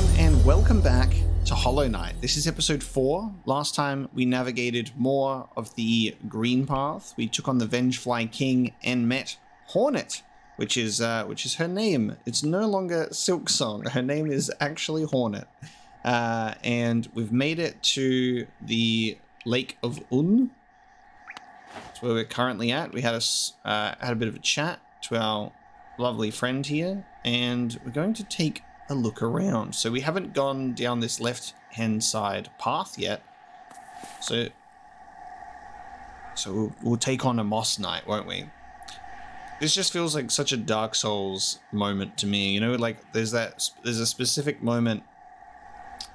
everyone, and welcome back to Hollow Knight. This is episode 4. Last time we navigated more of the green path. We took on the Vengefly King and met Hornet, which is uh, which is her name. It's no longer Silksong. Her name is actually Hornet. Uh, and we've made it to the Lake of Unn. That's where we're currently at. We had a, uh, had a bit of a chat to our lovely friend here, and we're going to take a look around. So we haven't gone down this left-hand side path yet. So, so we'll, we'll take on a Moss Knight, won't we? This just feels like such a Dark Souls moment to me. You know, like there's that there's a specific moment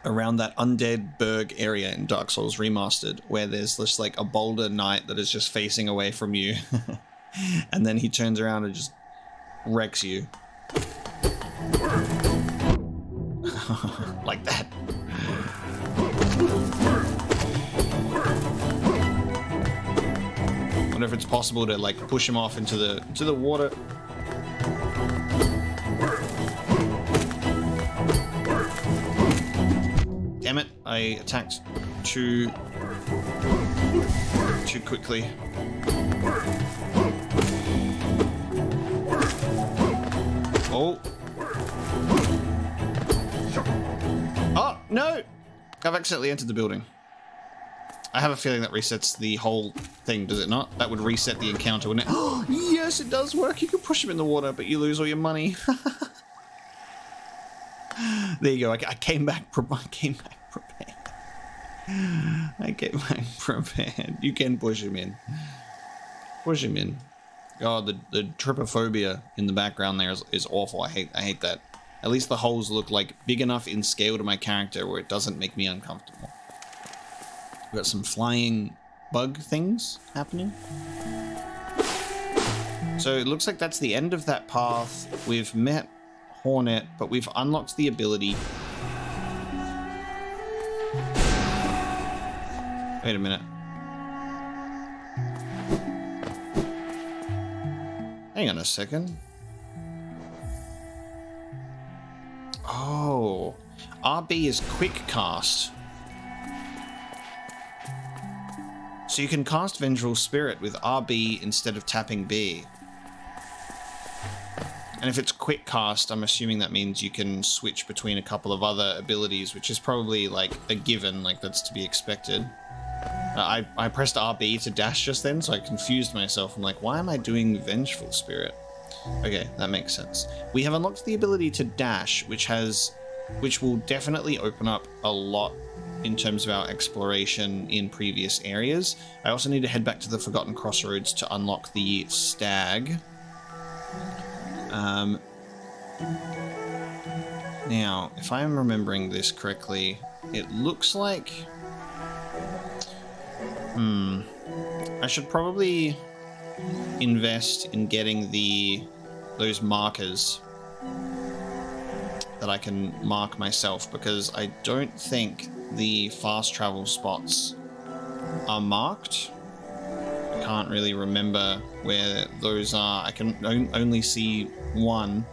around that Undead Burg area in Dark Souls Remastered where there's just like a boulder knight that is just facing away from you. and then he turns around and just wrecks you. like that. Wonder if it's possible to like push him off into the into the water. Damn it, I attacked too too quickly. Oh. No! I've accidentally entered the building. I have a feeling that resets the whole thing, does it not? That would reset the encounter, wouldn't it? Oh, yes, it does work. You can push him in the water, but you lose all your money. there you go. I, I came back. I came back prepared. I came back prepared. You can push him in. Push him in. God, the, the trypophobia in the background there is, is awful. I hate I hate that. At least the holes look like big enough in scale to my character where it doesn't make me uncomfortable. We've got some flying bug things happening. So it looks like that's the end of that path. We've met Hornet, but we've unlocked the ability. Wait a minute. Hang on a second. Oh, RB is quick cast. So you can cast Vengeful Spirit with RB instead of tapping B. And if it's quick cast, I'm assuming that means you can switch between a couple of other abilities, which is probably like a given, like that's to be expected. Uh, I, I pressed RB to dash just then, so I confused myself. I'm like, why am I doing Vengeful Spirit? Okay, that makes sense. We have unlocked the ability to dash, which has, which will definitely open up a lot in terms of our exploration in previous areas. I also need to head back to the Forgotten Crossroads to unlock the stag. Um, now, if I'm remembering this correctly, it looks like Hmm. I should probably invest in getting the those markers that I can mark myself because I don't think the fast travel spots are marked. I can't really remember where those are. I can only see one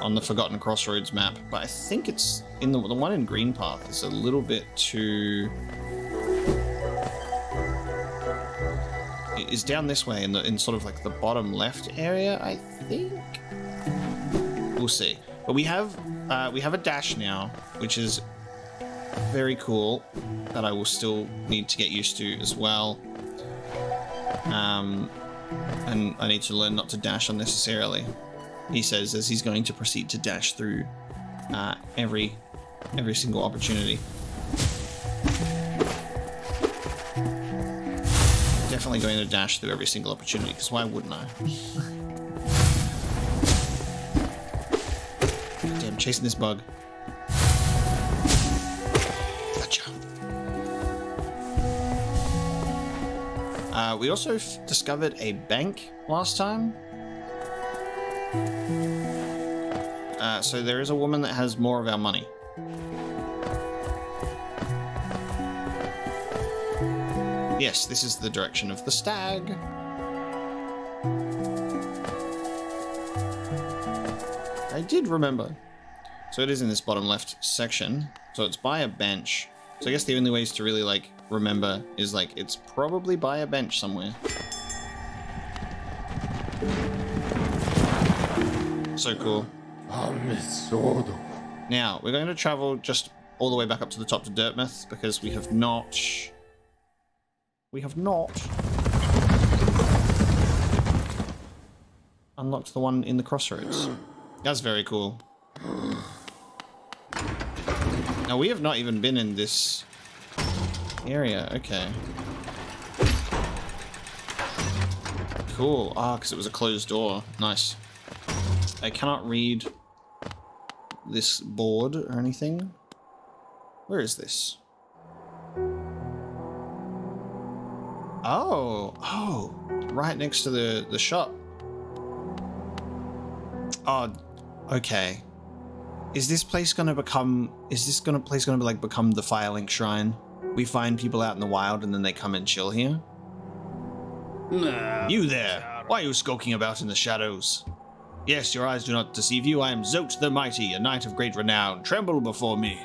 on the Forgotten Crossroads map, but I think it's in the, the one in Green Path is a little bit too is down this way in the in sort of like the bottom left area, I think. We'll see. But we have uh, we have a dash now, which is very cool. That I will still need to get used to as well. Um, and I need to learn not to dash unnecessarily. He says as he's going to proceed to dash through uh, every every single opportunity. Definitely going to dash through every single opportunity, because why wouldn't I? Damn, chasing this bug. Gotcha. Uh, we also discovered a bank last time. Uh, so there is a woman that has more of our money. Yes, this is the direction of the stag. I did remember. So it is in this bottom left section. So it's by a bench. So I guess the only ways to really like remember is like it's probably by a bench somewhere. So cool. Now, we're going to travel just all the way back up to the top to Dirtmouth because we have not... We have not... Unlocked the one in the crossroads. That's very cool. Now, we have not even been in this area. Okay. Cool. Ah, because it was a closed door. Nice. I cannot read this board or anything. Where is this? Oh, oh, right next to the, the shop. Oh, okay. Is this place gonna become, is this gonna place gonna be like become the Firelink Shrine? We find people out in the wild and then they come and chill here? Nah. You there, why are you skulking about in the shadows? Yes, your eyes do not deceive you. I am Zote the Mighty, a knight of great renown. Tremble before me.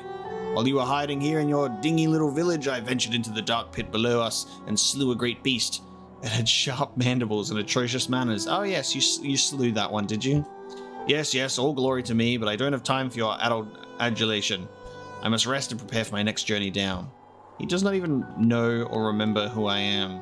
While you were hiding here in your dingy little village, I ventured into the dark pit below us and slew a great beast. It had sharp mandibles and atrocious manners. Oh yes, you, you slew that one, did you? Yes, yes, all glory to me, but I don't have time for your adult adulation. I must rest and prepare for my next journey down. He does not even know or remember who I am.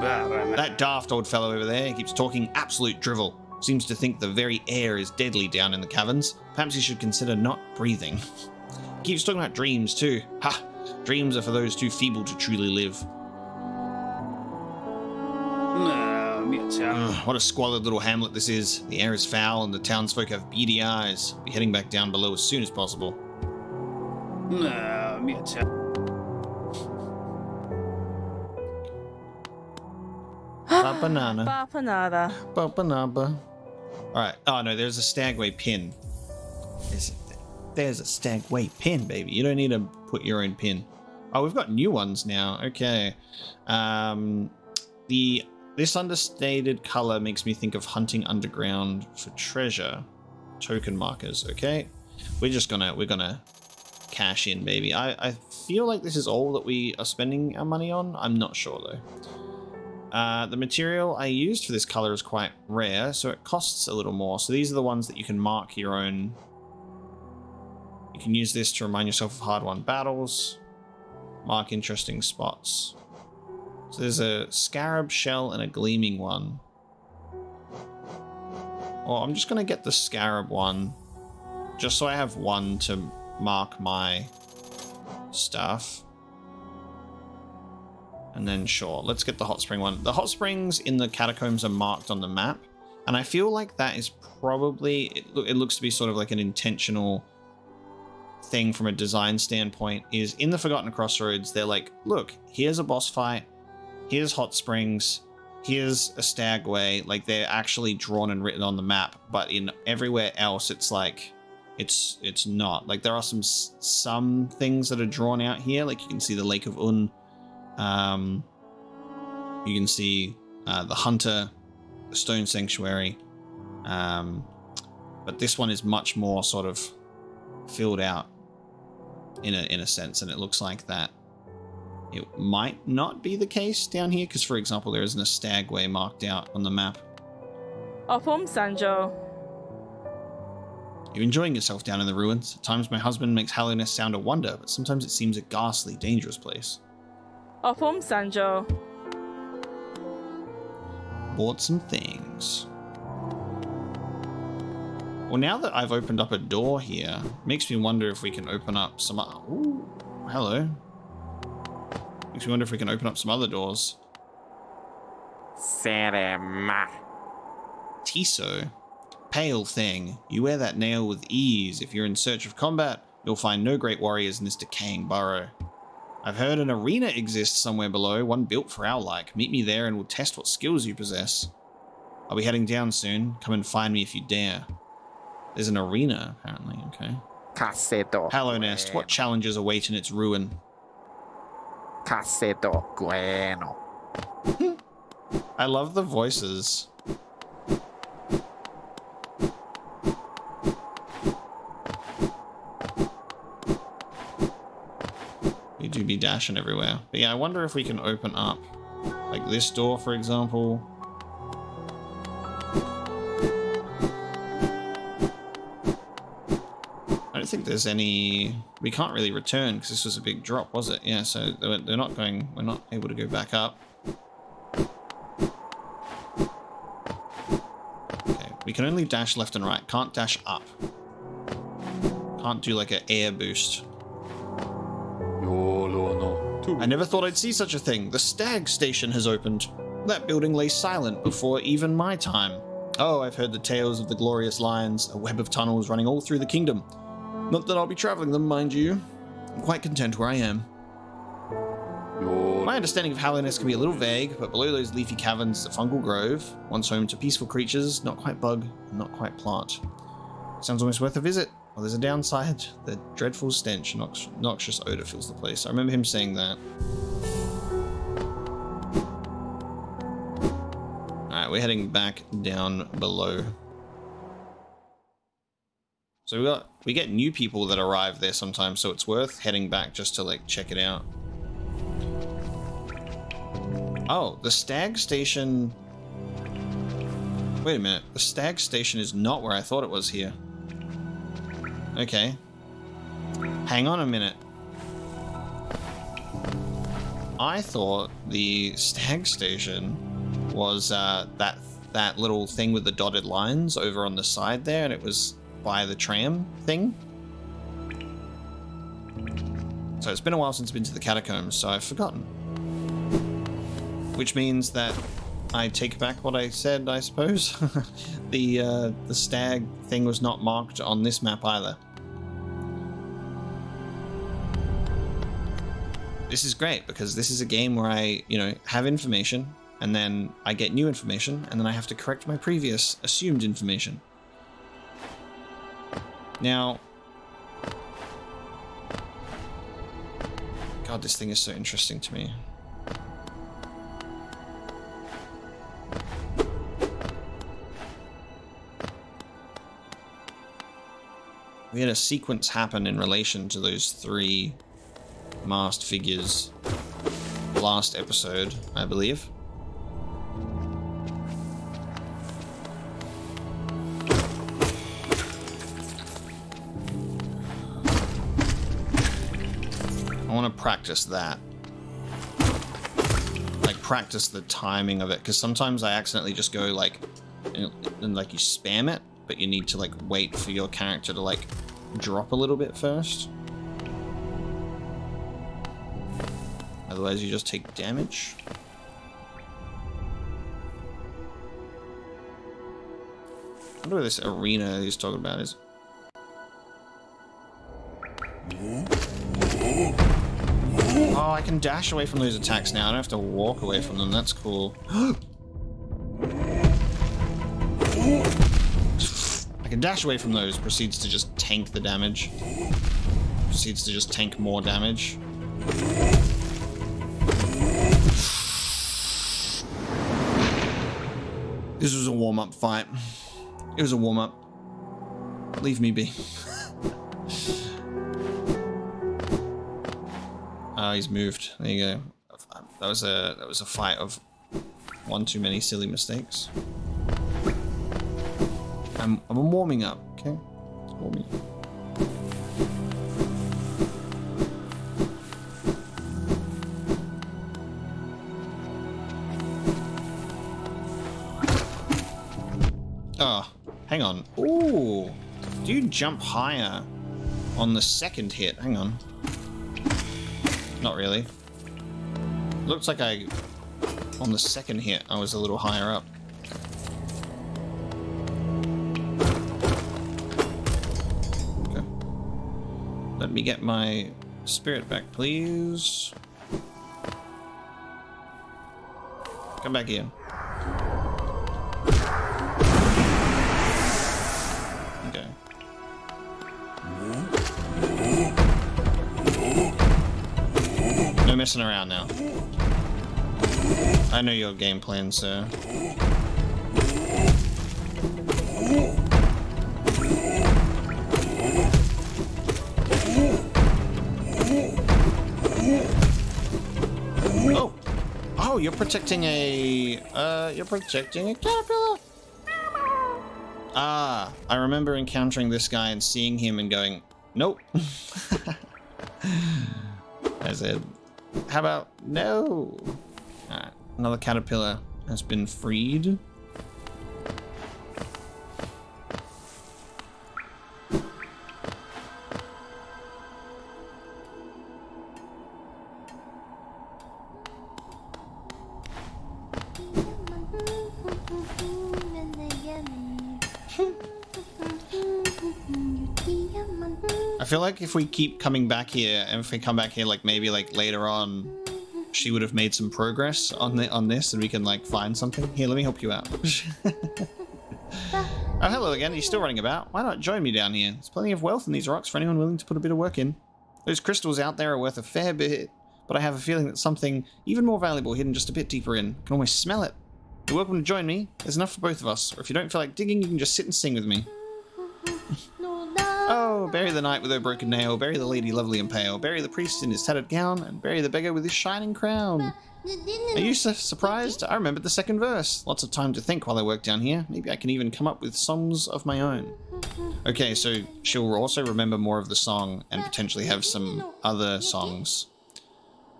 That daft old fellow over there keeps talking absolute drivel. Seems to think the very air is deadly down in the caverns. Perhaps he should consider not breathing. keeps talking about dreams too. Ha! Dreams are for those too feeble to truly live. Nah, me a town. Ugh, what a squalid little hamlet this is. The air is foul and the townsfolk have beady eyes. Be heading back down below as soon as possible. Nah, me a town. Ba banana. Ba banaba. Alright. Oh no, there's a stagway pin. There's, there's a stagway pin, baby. You don't need to put your own pin. Oh, we've got new ones now. Okay. Um, the this understated color makes me think of hunting underground for treasure. Token markers. Okay. We're just gonna we're gonna cash in, baby. I I feel like this is all that we are spending our money on. I'm not sure though. Uh, the material I used for this color is quite rare, so it costs a little more. So these are the ones that you can mark your own. You can use this to remind yourself of hard-won battles. Mark interesting spots. So there's a scarab shell and a gleaming one. Well, I'm just going to get the scarab one, just so I have one to mark my stuff. And then sure, let's get the hot spring one. The hot springs in the catacombs are marked on the map. And I feel like that is probably, it, it looks to be sort of like an intentional thing from a design standpoint is in the Forgotten Crossroads, they're like, look, here's a boss fight, here's hot springs, here's a stagway. Like they're actually drawn and written on the map, but in everywhere else, it's like, it's it's not. Like there are some some things that are drawn out here. Like you can see the Lake of Unn, um, you can see uh, the Hunter, Stone Sanctuary, um, but this one is much more sort of filled out in a in a sense, and it looks like that. It might not be the case down here, because for example, there isn't a stagway marked out on the map. Opum Sanjo. You're enjoying yourself down in the ruins. At times my husband makes Hallownest sound a wonder, but sometimes it seems a ghastly, dangerous place. Opum Sanjo. Bought some things. Well, now that I've opened up a door here, makes me wonder if we can open up some... Ooh, hello. Makes me wonder if we can open up some other doors. Serema. Tiso. Pale thing. You wear that nail with ease. If you're in search of combat, you'll find no great warriors in this decaying burrow. I've heard an arena exists somewhere below, one built for our like. Meet me there and we'll test what skills you possess. I'll be heading down soon. Come and find me if you dare. There's an arena, apparently. Okay. Caseto. Hallownest, what challenges await in its ruin? Caseto. Bueno. I love the voices. Dashing everywhere. But yeah, I wonder if we can open up like this door, for example. I don't think there's any... We can't really return because this was a big drop, was it? Yeah, so they're not going... We're not able to go back up. Okay, we can only dash left and right. Can't dash up. Can't do like an air boost. I never thought I'd see such a thing. The Stag Station has opened. That building lay silent before even my time. Oh, I've heard the tales of the glorious lions, a web of tunnels running all through the kingdom. Not that I'll be traveling them, mind you. I'm quite content where I am. My understanding of Hallownest can be a little vague, but below those leafy caverns is a fungal grove, once home to peaceful creatures, not quite bug, and not quite plant. Sounds almost worth a visit. Well, there's a downside. The dreadful stench, nox noxious odor fills the place. I remember him saying that. Alright, we're heading back down below. So we got we get new people that arrive there sometimes, so it's worth heading back just to like check it out. Oh, the stag station. Wait a minute. The stag station is not where I thought it was here. Okay. Hang on a minute. I thought the stag station was uh, that that little thing with the dotted lines over on the side there, and it was by the tram thing. So it's been a while since I've been to the catacombs, so I've forgotten. Which means that I take back what I said, I suppose. the uh, the stag thing was not marked on this map either. This is great because this is a game where I, you know, have information and then I get new information and then I have to correct my previous assumed information. Now, God, this thing is so interesting to me. We had a sequence happen in relation to those three masked figures last episode, I believe. I want to practice that. Like, practice the timing of it, because sometimes I accidentally just go, like, and, and, like, you spam it, but you need to, like, wait for your character to, like, drop a little bit first. Otherwise you just take damage. I wonder where this arena he's talking about is. Oh, I can dash away from those attacks now. I don't have to walk away from them. That's cool. I can dash away from those. Proceeds to just tank the damage. Proceeds to just tank more damage. This was a warm-up fight. It was a warm-up. Leave me be. Ah, uh, he's moved. There you go. That was a that was a fight of one too many silly mistakes. I'm I'm warming up, okay? Warming up. Oh, hang on. Ooh, do you jump higher on the second hit? Hang on. Not really. Looks like I, on the second hit, I was a little higher up. Okay. Let me get my spirit back, please. Come back in. Messing around now. I know your game plan, sir. Oh, you're protecting a, uh, you're protecting a caterpillar. Ah, I remember encountering this guy and seeing him and going, nope. I said, how about no? Alright, another caterpillar has been freed. If we keep coming back here, and if we come back here, like maybe like later on, she would have made some progress on the on this, and we can like find something. Here, let me help you out. oh, hello again. You're you still running about? Why not join me down here? There's plenty of wealth in these rocks for anyone willing to put a bit of work in. Those crystals out there are worth a fair bit, but I have a feeling that something even more valuable hidden just a bit deeper in. I can almost smell it. You're welcome to join me. There's enough for both of us. Or if you don't feel like digging, you can just sit and sing with me. Oh, bury the knight with her broken nail, bury the lady lovely and pale, bury the priest in his tattered gown, and bury the beggar with his shining crown. Are you su surprised? I remembered the second verse. Lots of time to think while I work down here. Maybe I can even come up with songs of my own. Okay, so she'll also remember more of the song and potentially have some other songs.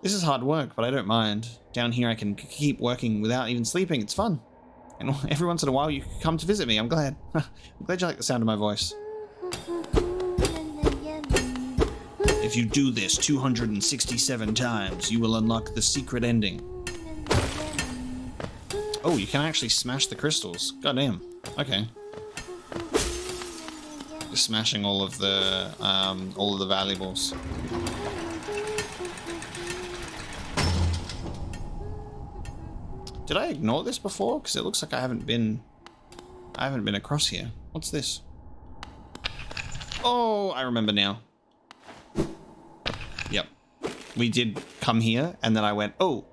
This is hard work, but I don't mind. Down here I can keep working without even sleeping. It's fun. And every once in a while you come to visit me. I'm glad. I'm glad you like the sound of my voice. If you do this 267 times, you will unlock the secret ending. Oh, you can actually smash the crystals. Goddamn. Okay. Just smashing all of the um, all of the valuables. Did I ignore this before? Because it looks like I haven't been I haven't been across here. What's this? Oh, I remember now. Yep. We did come here, and then I went, oh.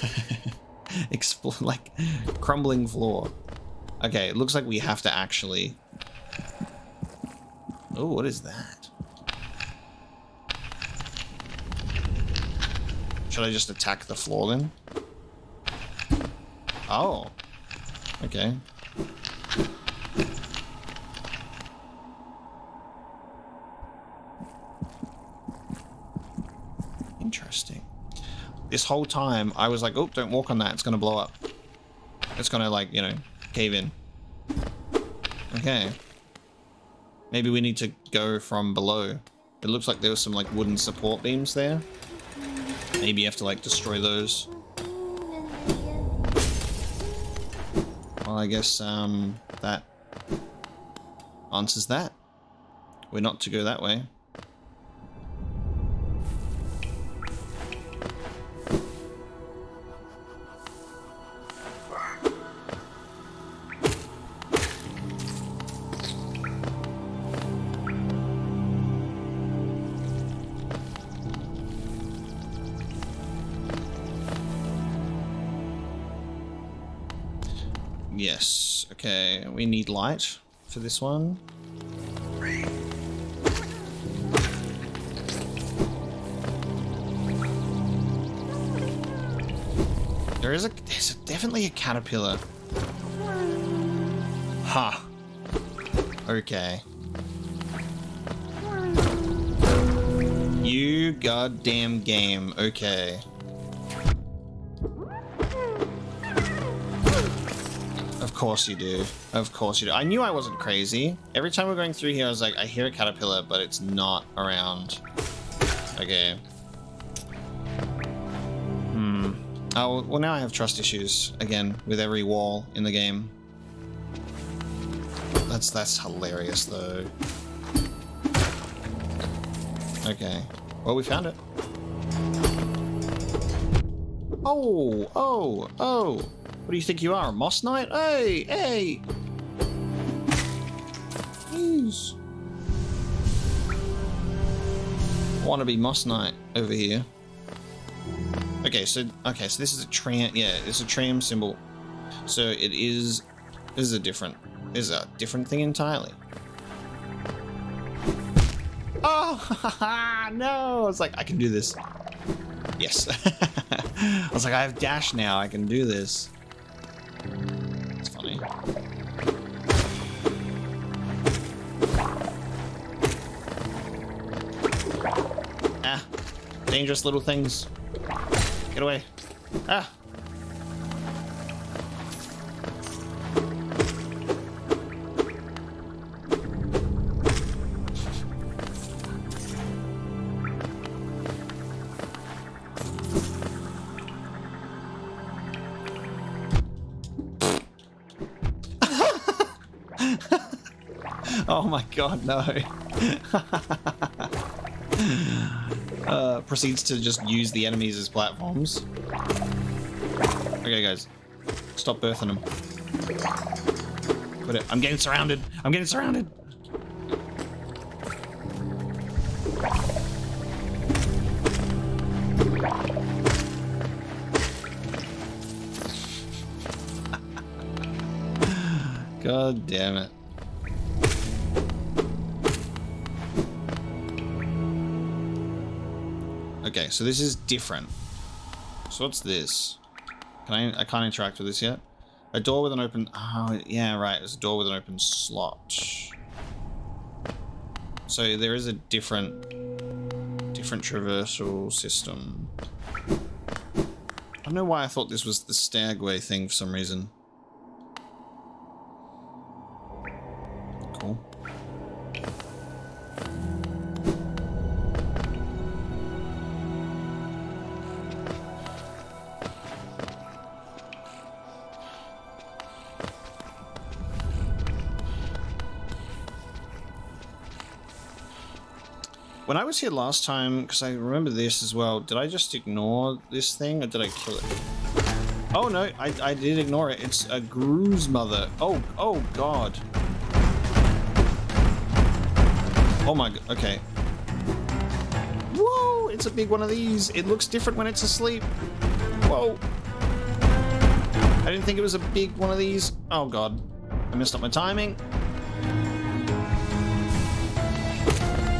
Explore, like, crumbling floor. Okay, it looks like we have to actually... Oh, what is that? Should I just attack the floor then? Oh. Okay. Interesting. This whole time, I was like, oh, don't walk on that. It's going to blow up. It's going to, like, you know, cave in. Okay. Maybe we need to go from below. It looks like there was some, like, wooden support beams there. Maybe you have to, like, destroy those. Well, I guess, um, that answers that. We're not to go that way. We need light for this one. There is a, there's definitely a caterpillar. Huh. Okay. You goddamn game. Okay. Course you do. Of course you do. I knew I wasn't crazy. Every time we're going through here, I was like, I hear a caterpillar, but it's not around. Okay. Hmm. Oh, well now I have trust issues, again, with every wall in the game. That's, that's hilarious, though. Okay. Well, we found it. Oh, oh, oh. What do you think you are, a Moss Knight? Hey, hey! Jeez. Wanna be Moss Knight over here. Okay, so okay, so this is a tram. Yeah, it's a tram symbol. So it is. This is a different. This is a different thing entirely. Oh no! I was like, I can do this. Yes. I was like, I have dash now. I can do this. Ah, dangerous little things. Get away. Ah. Oh my god, no. uh, proceeds to just use the enemies as platforms. Okay, guys. Stop birthing them. Put it. I'm getting surrounded. I'm getting surrounded. God damn it. So this is different. So what's this? Can I? I can't interact with this yet. A door with an open. Oh yeah, right. It's a door with an open slot. So there is a different, different traversal system. I don't know why I thought this was the stagway thing for some reason. When I was here last time, because I remember this as well, did I just ignore this thing or did I kill it? Oh no, I, I did ignore it. It's a Gruz mother. Oh, oh god. Oh my god, okay. Whoa, it's a big one of these. It looks different when it's asleep. Whoa. I didn't think it was a big one of these. Oh god. I messed up my timing.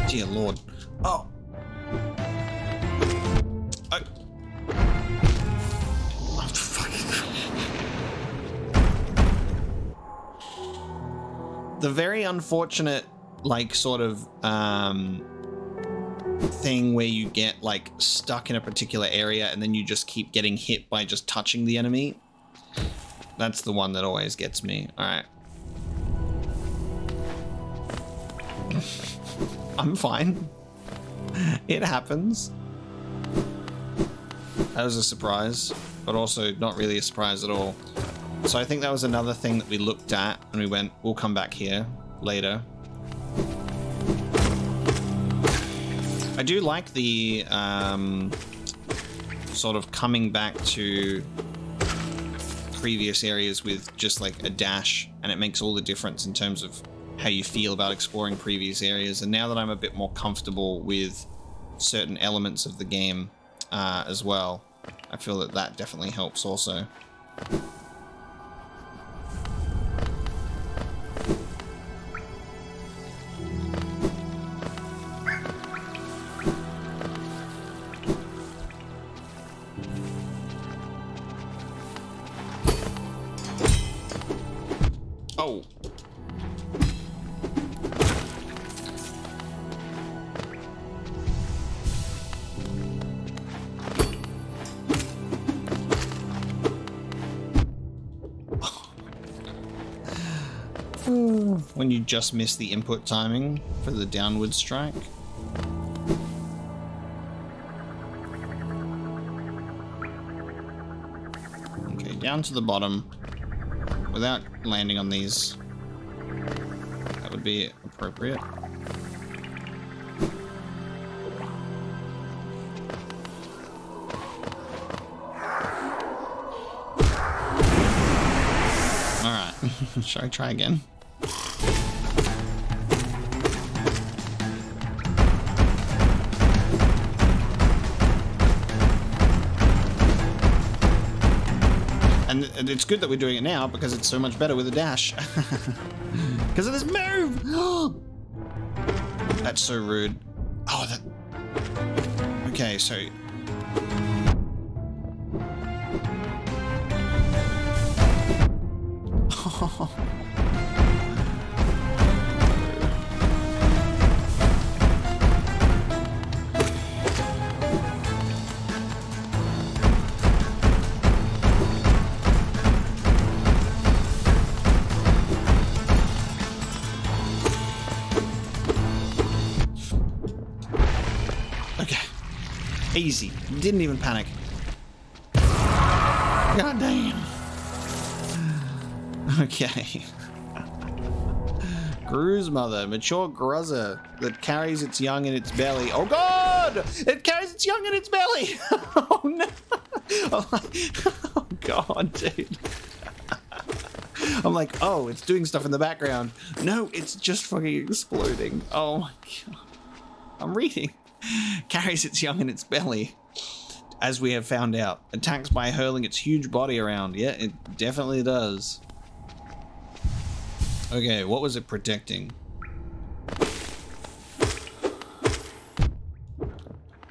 Dear lord. Oh. Oh. The very unfortunate, like, sort of, um, thing where you get, like, stuck in a particular area and then you just keep getting hit by just touching the enemy. That's the one that always gets me. Alright. I'm fine. It happens. That was a surprise, but also not really a surprise at all. So I think that was another thing that we looked at and we went, we'll come back here later. I do like the um, sort of coming back to previous areas with just like a dash and it makes all the difference in terms of how you feel about exploring previous areas. And now that I'm a bit more comfortable with certain elements of the game uh, as well, I feel that that definitely helps also. Just miss the input timing for the downward strike. Okay, down to the bottom without landing on these. That would be appropriate. Alright, should I try again? It's good that we're doing it now because it's so much better with a dash. Because of this move! That's so rude. Oh, that... Okay, so... Didn't even panic. God damn. Okay. Gruz mother, mature gruzzer that carries its young in its belly. Oh god! It carries its young in its belly! oh no! Oh, god, dude. I'm like, oh, it's doing stuff in the background. No, it's just fucking exploding. Oh my god. I'm reading. Carries its young in its belly. As we have found out. Attacks by hurling its huge body around. Yeah, it definitely does. Okay, what was it protecting?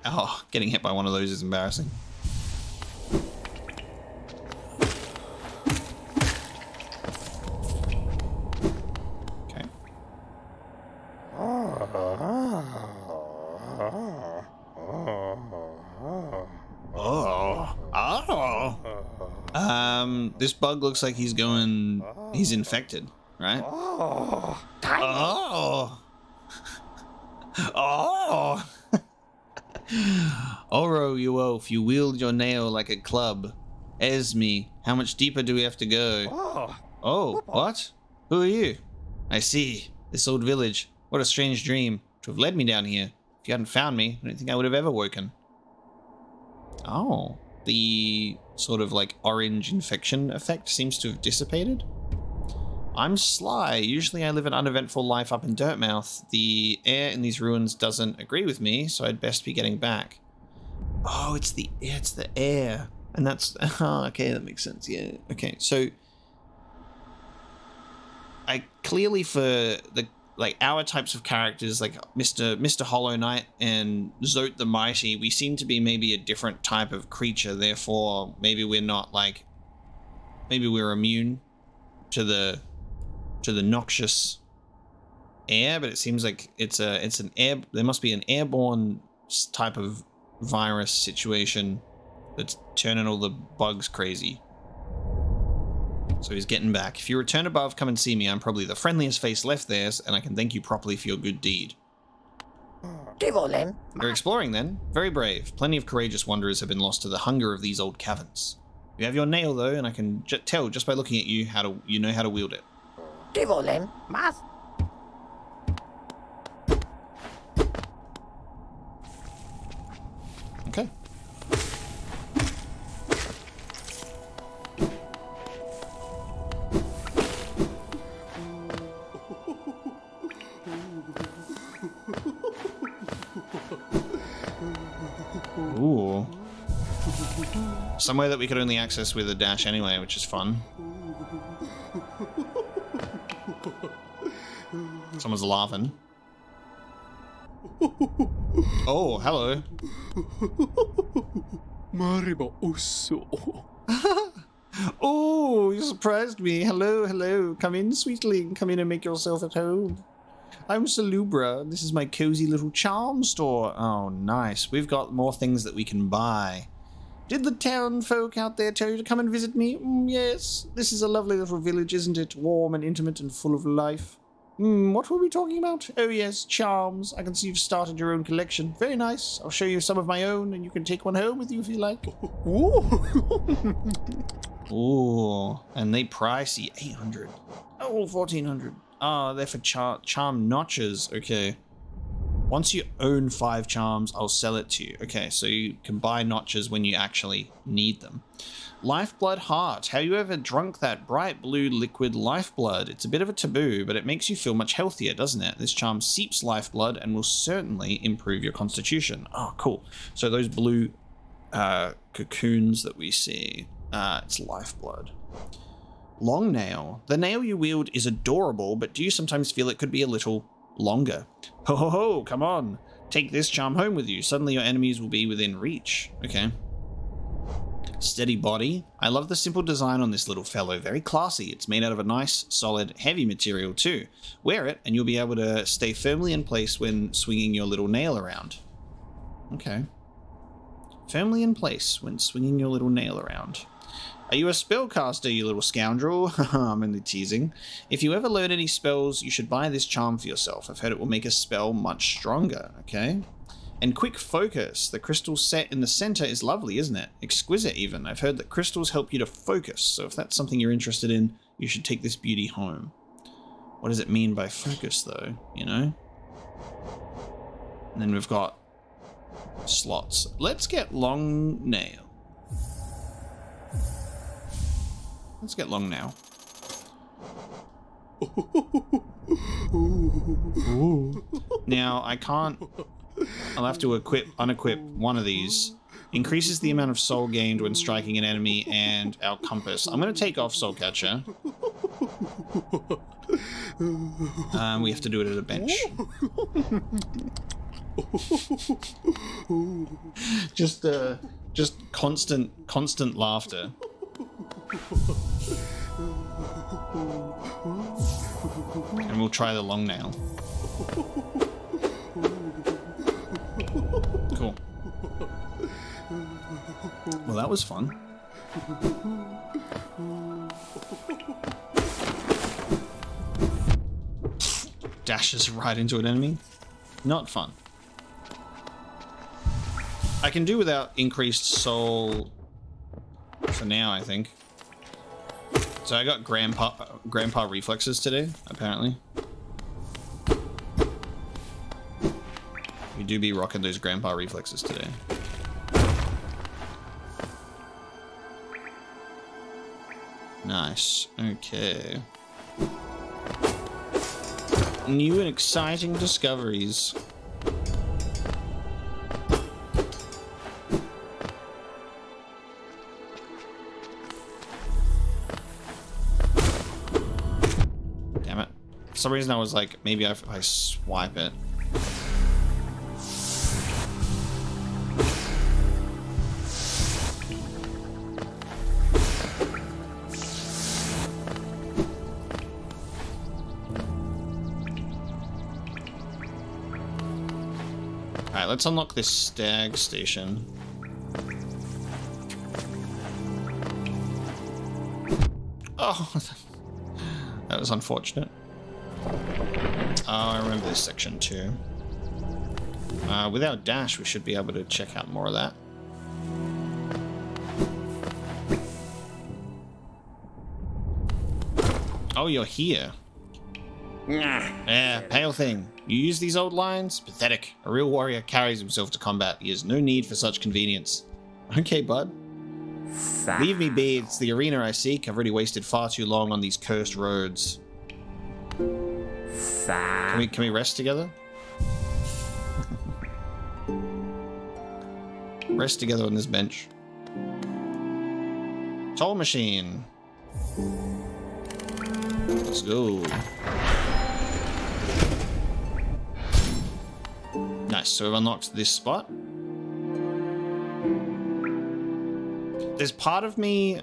Oh, getting hit by one of those is embarrassing. Okay. Oh. Oh. Um, this bug looks like he's going. He's oh. infected, right? Oh. Oh. Oh. Oro, you oaf, you wield your nail like a club. Esme, how much deeper do we have to go? Oh, Oh, what? Who are you? I see. This old village. What a strange dream to have led me down here. If you hadn't found me, I don't think I would have ever woken. Oh, the sort of like orange infection effect seems to have dissipated. I'm Sly. Usually I live an uneventful life up in Dirtmouth. The air in these ruins doesn't agree with me, so I'd best be getting back. Oh, it's the it's the air. And that's oh, okay, that makes sense. Yeah. Okay. So I clearly for the like our types of characters like Mr. Mr. Hollow Knight and Zote the Mighty, we seem to be maybe a different type of creature, therefore maybe we're not like maybe we're immune to the to the noxious air, but it seems like it's a it's an air there must be an airborne type of virus situation that's turning all the bugs crazy. So he's getting back. If you return above, come and see me. I'm probably the friendliest face left there, and I can thank you properly for your good deed. Divolen. You're exploring then? Very brave. Plenty of courageous wanderers have been lost to the hunger of these old caverns. You have your nail though, and I can j- tell just by looking at you how to you know how to wield it. Somewhere that we could only access with a dash anyway, which is fun. Someone's laughing. Oh, hello. Mariba Uso. Oh, you surprised me. Hello, hello. Come in, sweetling. Come in and make yourself at home. I'm Salubra. This is my cozy little charm store. Oh, nice. We've got more things that we can buy. Did the town folk out there tell you to come and visit me? Mm, yes. This is a lovely little village, isn't it? Warm and intimate and full of life. Hmm, what were we talking about? Oh, yes, charms. I can see you've started your own collection. Very nice. I'll show you some of my own, and you can take one home with you if you like. Ooh, and they pricey 800. Oh, 1400. Ah, they're for char- charm notches. Okay. Once you own five charms, I'll sell it to you. Okay, so you can buy notches when you actually need them. Lifeblood Heart. Have you ever drunk that bright blue liquid lifeblood? It's a bit of a taboo, but it makes you feel much healthier, doesn't it? This charm seeps lifeblood and will certainly improve your constitution. Oh, cool. So those blue uh, cocoons that we see, uh, it's lifeblood. Long nail. The nail you wield is adorable, but do you sometimes feel it could be a little longer? Ho ho ho, come on. Take this charm home with you. Suddenly your enemies will be within reach. Okay. Steady body. I love the simple design on this little fellow. Very classy. It's made out of a nice, solid, heavy material too. Wear it and you'll be able to stay firmly in place when swinging your little nail around. Okay. Firmly in place when swinging your little nail around. Are you a spellcaster, you little scoundrel? I'm only teasing. If you ever learn any spells, you should buy this charm for yourself. I've heard it will make a spell much stronger, okay? And quick focus. The crystal set in the center is lovely, isn't it? Exquisite, even. I've heard that crystals help you to focus, so if that's something you're interested in, you should take this beauty home. What does it mean by focus, though? You know? And then we've got slots. Let's get long nail. Let's get long now. Now, I can't... I'll have to equip, unequip one of these. Increases the amount of soul gained when striking an enemy and our compass. I'm going to take off Soul Catcher. Um, we have to do it at a bench. just, uh, just constant, constant laughter. And we'll try the long nail. Cool. Well, that was fun. Dashes right into an enemy. Not fun. I can do without increased soul for now, I think. So I got grandpa grandpa reflexes today, apparently. We do be rocking those grandpa reflexes today. Nice. Okay. New and exciting discoveries. For some reason I was like, maybe if I swipe it. Alright, let's unlock this stag station. Oh, that was unfortunate. I remember this section too. Uh, without dash, we should be able to check out more of that. Oh, you're here. Yeah, pale thing. You use these old lines? Pathetic. A real warrior carries himself to combat. He has no need for such convenience. Okay, bud. Leave me be. It's the arena I seek. I've already wasted far too long on these cursed roads. Can we can we rest together? rest together on this bench. Toll machine. Let's go. Nice, so we've unlocked this spot. There's part of me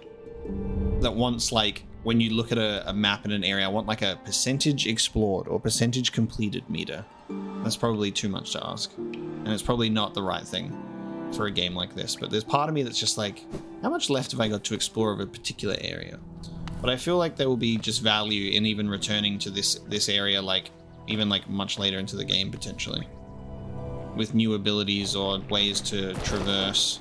that wants like when you look at a, a, map in an area, I want like a percentage explored or percentage completed meter. That's probably too much to ask. And it's probably not the right thing for a game like this. But there's part of me that's just like, how much left have I got to explore of a particular area? But I feel like there will be just value in even returning to this this area like even like much later into the game potentially. With new abilities or ways to traverse.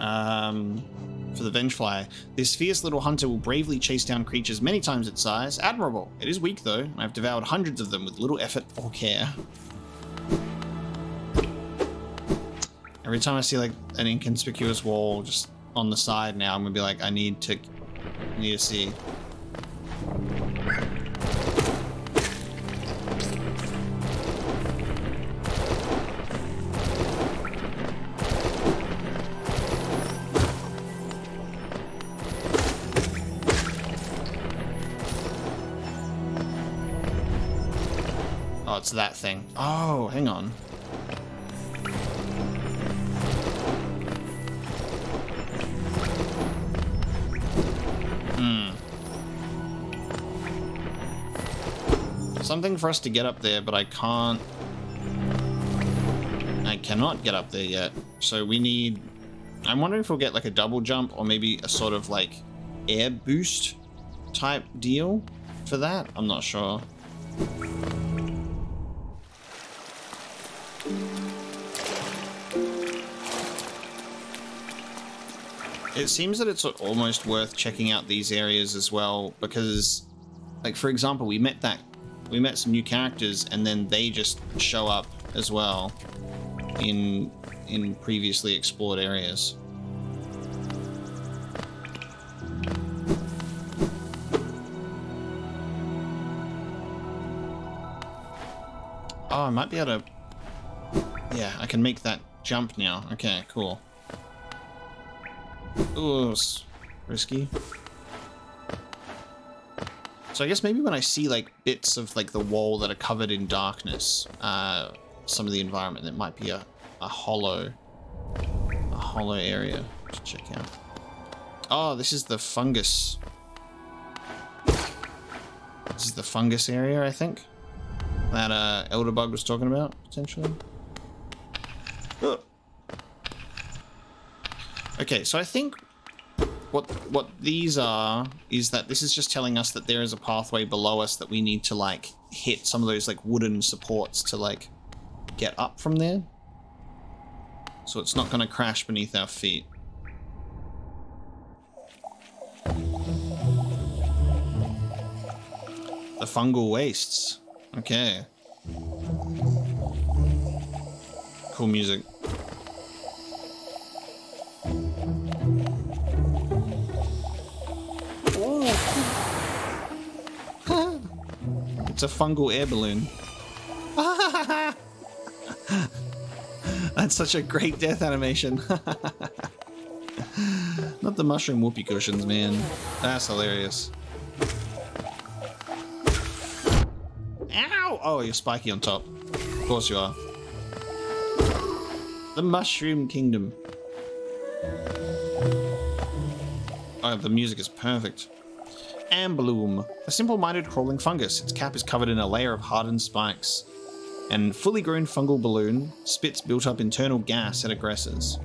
Um, for the Vengefly, this fierce little hunter will bravely chase down creatures many times its size. Admirable. It is weak though, and I've devoured hundreds of them with little effort or care. Every time I see like an inconspicuous wall just on the side now, I'm gonna be like, I need to, I need to see. That thing. Oh, hang on. Hmm. Something for us to get up there, but I can't... I cannot get up there yet. So we need... I'm wondering if we'll get like a double jump or maybe a sort of like air boost type deal for that. I'm not sure. It seems that it's almost worth checking out these areas as well because, like for example, we met that we met some new characters and then they just show up as well in in previously explored areas. Oh, I might be able to. Yeah, I can make that jump now. Okay, cool. Ooh, risky. So I guess maybe when I see like bits of like the wall that are covered in darkness, uh, some of the environment, that might be a, a hollow, a hollow area to check out. Oh, this is the fungus. This is the fungus area, I think. That uh, elder bug was talking about, potentially. Okay, so I think what what these are is that this is just telling us that there is a pathway below us that we need to like hit some of those like wooden supports to like get up from there. So it's not going to crash beneath our feet. The fungal wastes. Okay. Cool music. It's a fungal air balloon. That's such a great death animation. Not the mushroom whoopee cushions, man. That's hilarious. Ow! Oh, you're spiky on top. Of course you are. The Mushroom Kingdom. Oh, the music is perfect. Ambloom, a simple-minded crawling fungus. Its cap is covered in a layer of hardened spikes. And fully grown fungal balloon spits built-up internal gas at aggressors.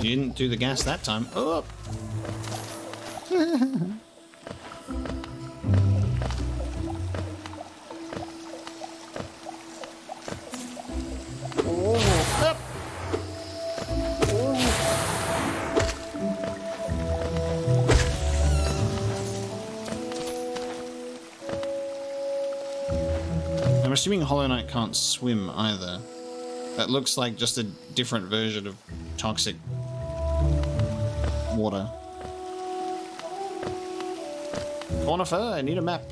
You didn't do the gas that time. Oh! assuming Hollow Knight can't swim either. That looks like just a different version of toxic water. Cornifer, I need a map.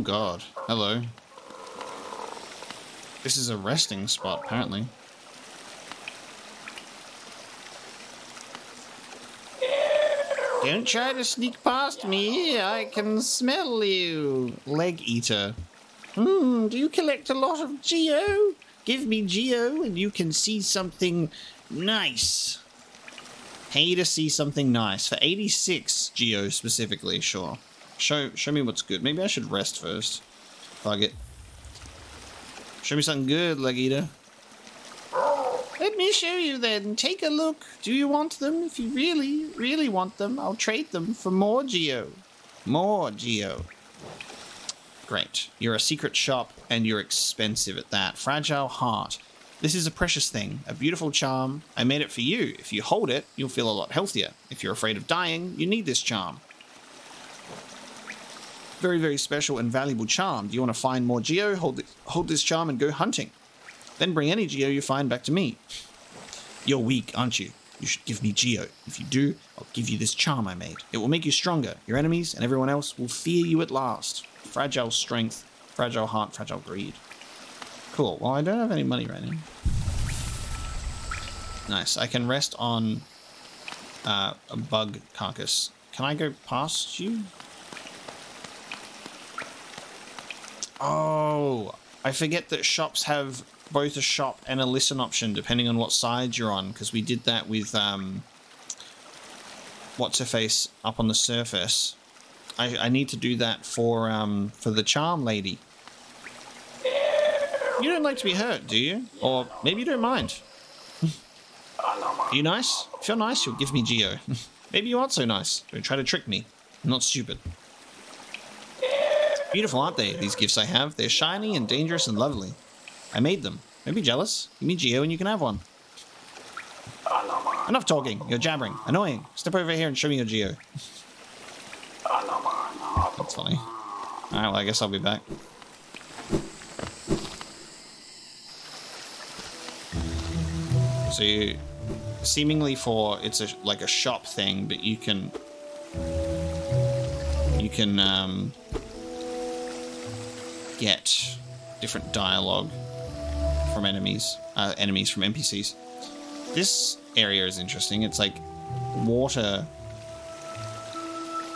Oh god. Hello. This is a resting spot, apparently. Don't try to sneak past me. I can smell you. Leg eater. Hmm, do you collect a lot of geo? Give me Geo and you can see something nice. Pay to see something nice. For 86 Geo specifically, sure. Show show me what's good. Maybe I should rest first. Fuck it. Show me something good, Leg Eater. Let me show you then. Take a look. Do you want them? If you really, really want them, I'll trade them for more Geo. More Geo. Great. You're a secret shop and you're expensive at that. Fragile heart. This is a precious thing, a beautiful charm. I made it for you. If you hold it, you'll feel a lot healthier. If you're afraid of dying, you need this charm. Very, very special and valuable charm. Do you want to find more Geo? Hold, th- hold this charm and go hunting. Then bring any Geo you find back to me. You're weak, aren't you? You should give me Geo. If you do, I'll give you this charm I made. It will make you stronger. Your enemies and everyone else will fear you at last. Fragile strength, fragile heart, fragile greed. Cool. Well, I don't have any money right now. Nice. I can rest on uh, a bug carcass. Can I go past you? Oh, I forget that shops have both a shop and a listen option depending on what side you're on because we did that with um, what's her face up on the surface. I, I need to do that for um, for the charm lady. You don't like to be hurt, do you? Or maybe you don't mind. Are you nice? If you're nice, you'll give me Geo. maybe you aren't so nice. Don't try to trick me. I'm not stupid. Beautiful, aren't they? These gifts I have. They're shiny and dangerous and lovely. I made them. Don't be jealous. Give me Geo and you can have one. Enough talking. You're jabbering. Annoying. Step over here and show me your Geo. That's funny. Alright, well, I guess I'll be back. So you, seemingly for, it's a, like a shop thing, but you can, you can, um, get different dialogue from enemies, uh, enemies from NPCs. This area is interesting. It's like water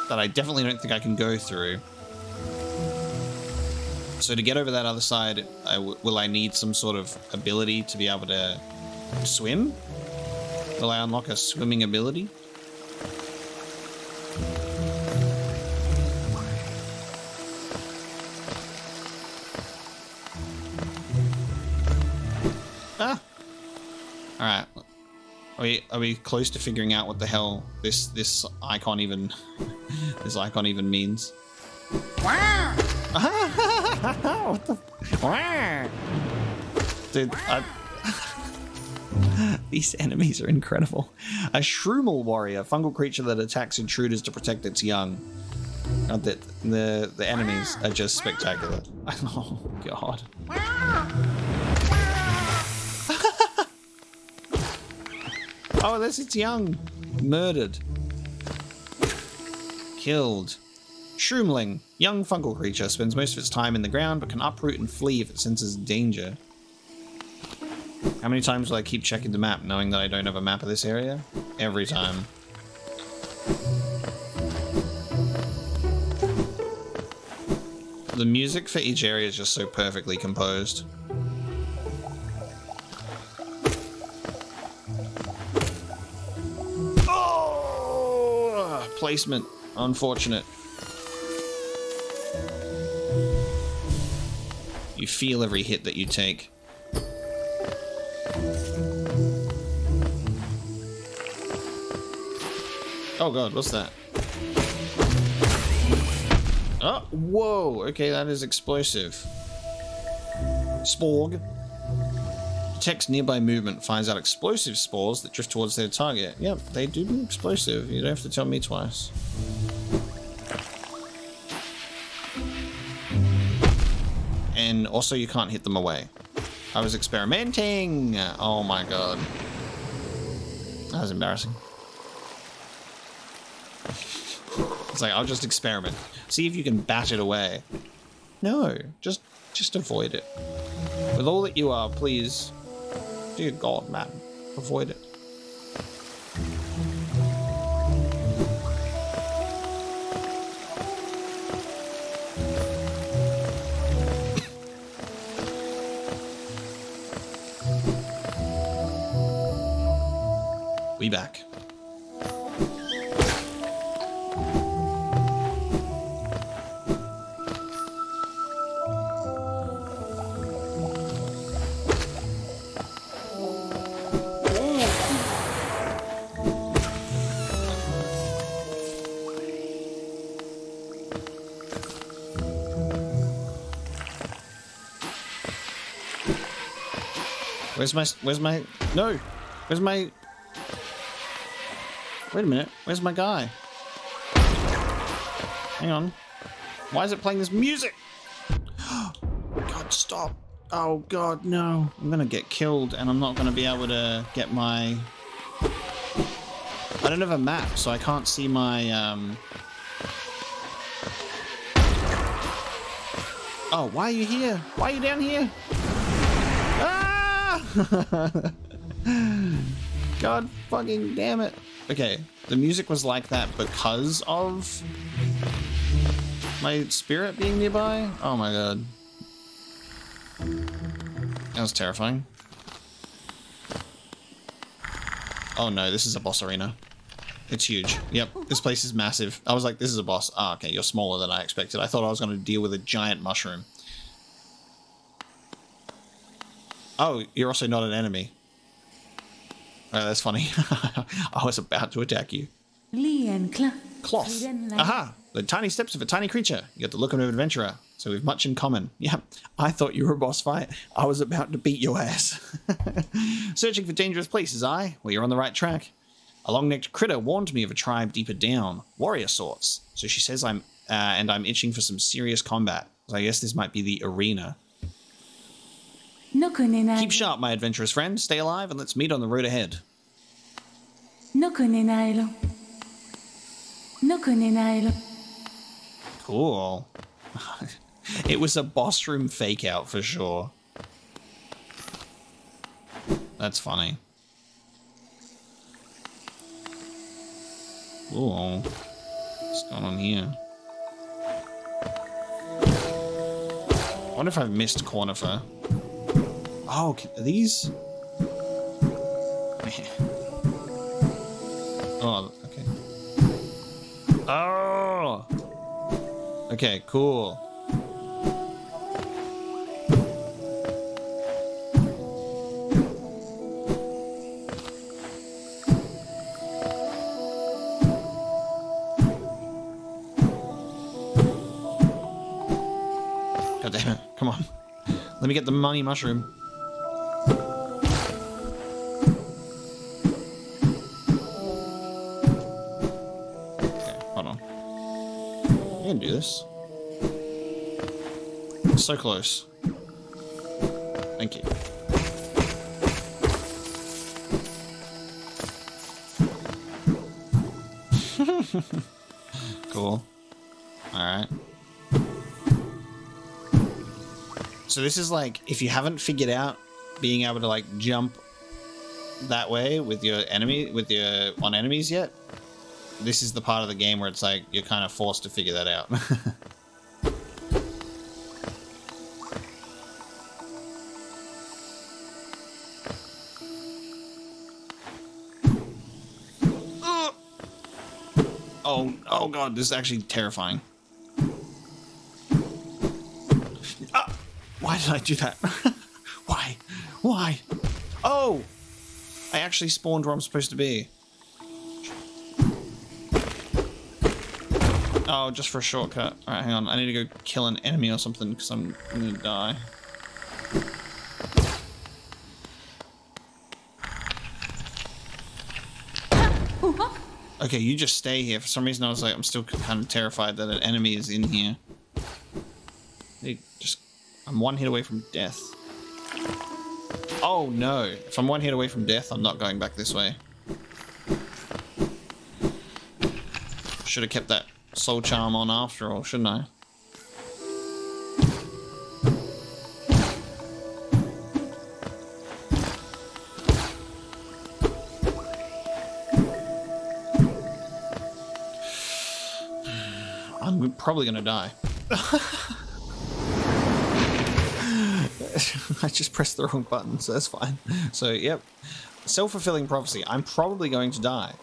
that I definitely don't think I can go through. So to get over that other side, I w will I need some sort of ability to be able to swim? Will I unlock a swimming ability? We are we close to figuring out what the hell this this icon even this icon even means? what the? Dude, I, these enemies are incredible. A Shrumal warrior, fungal creature that attacks intruders to protect its young. Uh, the, the the enemies are just spectacular. Oh god. Oh, this it's young. Murdered. Killed. Shrumeling. Young fungal creature spends most of its time in the ground but can uproot and flee if it senses danger. How many times will I keep checking the map knowing that I don't have a map of this area? Every time. The music for each area is just so perfectly composed. Placement. Unfortunate. You feel every hit that you take. Oh god, what's that? Oh, whoa! Okay, that is explosive. Sporg. Detects nearby movement, finds out explosive spores that drift towards their target. Yep, they do be explosive. You don't have to tell me twice. And also, you can't hit them away. I was experimenting! Oh my god. That was embarrassing. It's like, I'll just experiment. See if you can bat it away. No, just just avoid it. With all that you are, please, Dear God, man. Avoid it. we back. Where's my, where's my, no, where's my, wait a minute, where's my guy? Hang on. Why is it playing this music? God, stop. Oh God, no. I'm gonna get killed and I'm not gonna be able to get my, I don't have a map, so I can't see my, um, Oh, why are you here? Why are you down here? God fucking damn it. Okay, the music was like that because of my spirit being nearby? Oh my god. That was terrifying. Oh no, this is a boss arena. It's huge. Yep, this place is massive. I was like, this is a boss. Ah, okay, you're smaller than I expected. I thought I was going to deal with a giant mushroom. Oh, you're also not an enemy. Oh, that's funny. I was about to attack you. Cloth. Aha! The tiny steps of a tiny creature. You got the look of an adventurer, so we've much in common. Yep, I thought you were a boss fight. I was about to beat your ass. Searching for dangerous places, I? Well, you're on the right track. A long-necked critter warned me of a tribe deeper down, warrior sorts. So she says I'm, uh, and I'm itching for some serious combat. So I guess this might be the arena. Keep sharp, my adventurous friend. Stay alive, and let's meet on the road ahead. Cool. it was a boss room fake out for sure. That's funny. Ooh. What's going on here? I wonder if I've missed Cornifer. Oh, are these? oh, okay. Oh! Okay, cool. God damn it. Come on. Let me get the money mushroom. So close. Thank you. cool. Alright. So this is like, if you haven't figured out being able to like jump that way with your enemy, with your on enemies yet, this is the part of the game where it's like, you're kind of forced to figure that out. Oh, god, this is actually terrifying. Ah, why did I do that? Why? Why? Oh! I actually spawned where I'm supposed to be. Oh, just for a shortcut. Alright, hang on. I need to go kill an enemy or something because I'm gonna die. Okay, you just stay here. For some reason, I was like, I'm still kind of terrified that an enemy is in here. They just, I'm one hit away from death. Oh no! If I'm one hit away from death, I'm not going back this way. Should have kept that soul charm on after all, shouldn't I? Probably gonna die. I just pressed the wrong button, so that's fine. So, yep. self-fulfilling prophecy. I'm probably going to die.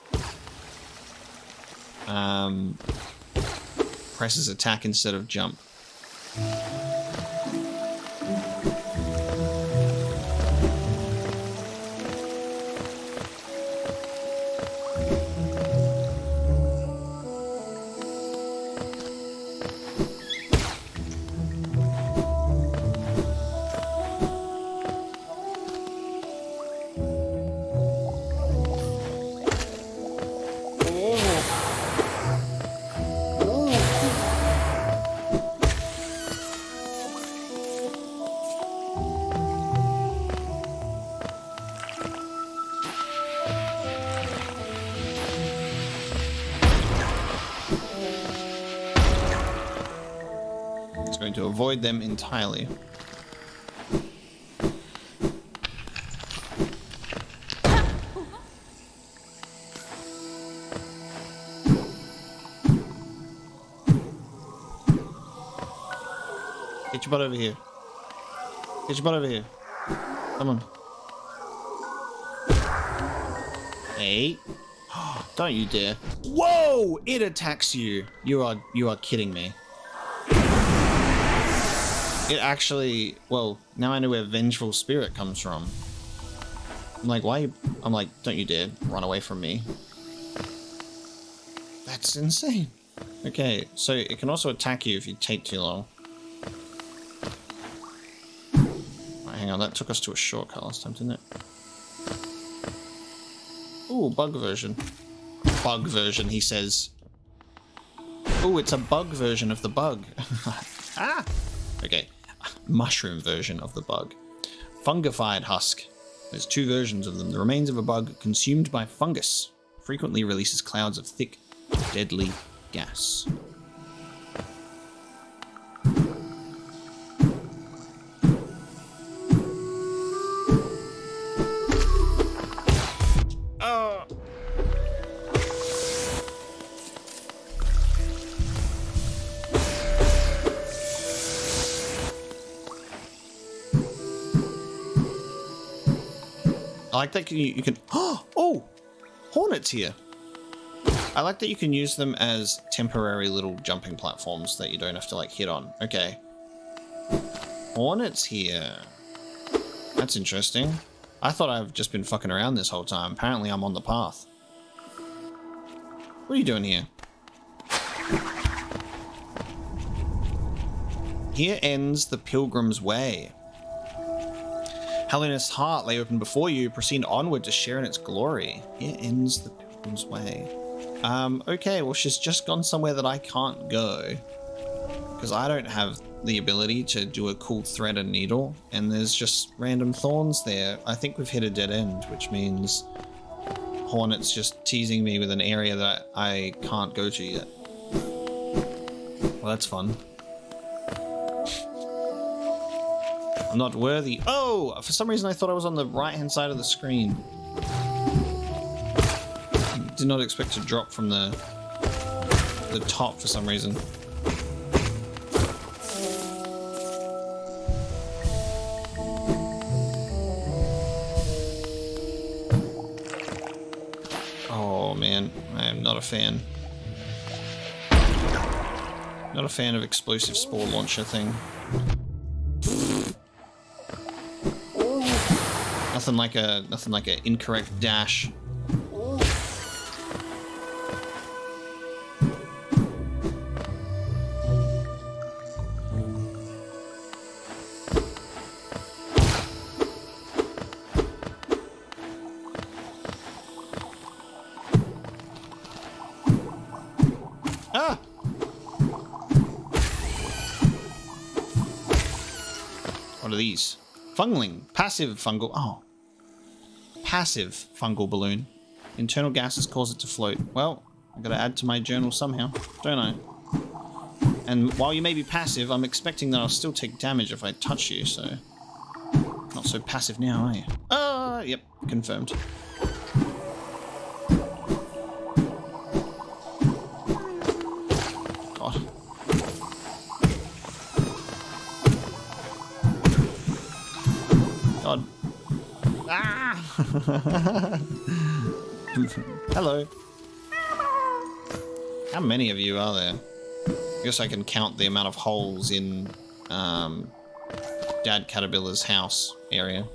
Um, presses attack instead of jump. Entirely. Get your butt over here. Get your butt over here. Come on. Hey. Don't you dare. Whoa! It attacks you. You are you are kidding me. It actually, well, now I know where Vengeful Spirit comes from. I'm like, why? I'm like, don't you dare run away from me. That's insane. Okay, so it can also attack you if you take too long. Right, hang on, that took us to a shortcut last time, didn't it? Ooh, bug version. Bug version, he says. Ooh, it's a bug version of the bug. ah! Okay, mushroom version of the bug. Fungified husk. There's two versions of them. The remains of a bug consumed by fungus frequently releases clouds of thick, deadly gas. Like that you, you can. Oh, hornets here. I like that you can use them as temporary little jumping platforms that you don't have to like hit on. Okay. Hornets here. That's interesting. I thought I've just been fucking around this whole time. Apparently I'm on the path. What are you doing here? Here ends the Pilgrim's Way. Hallownest's heart lay open before you. Proceed onward to share in its glory. Here ends the Pilgrim's Way. Um, okay, well, she's just gone somewhere that I can't go. Because I don't have the ability to do a cool thread and needle, and there's just random thorns there. I think we've hit a dead end, which means Hornet's just teasing me with an area that I can't go to yet. Well, that's fun. I'm not worthy. Oh, for some reason I thought I was on the right-hand side of the screen. Did not expect to drop from the the top for some reason. Oh man, I am not a fan. Not a fan of explosive spore launcher thing. Nothing like a nothing like an incorrect dash. Ah! What are these? Fungling. Passive fungal. Oh. Passive fungal balloon. Internal gases cause it to float. Well, i got to add to my journal somehow, don't I? And while you may be passive, I'm expecting that I'll still take damage if I touch you, so... Not so passive now, are you? Ah, yep, confirmed. Hello. How many of you are there? I guess I can count the amount of holes in um, Dad Caterpillar's house area.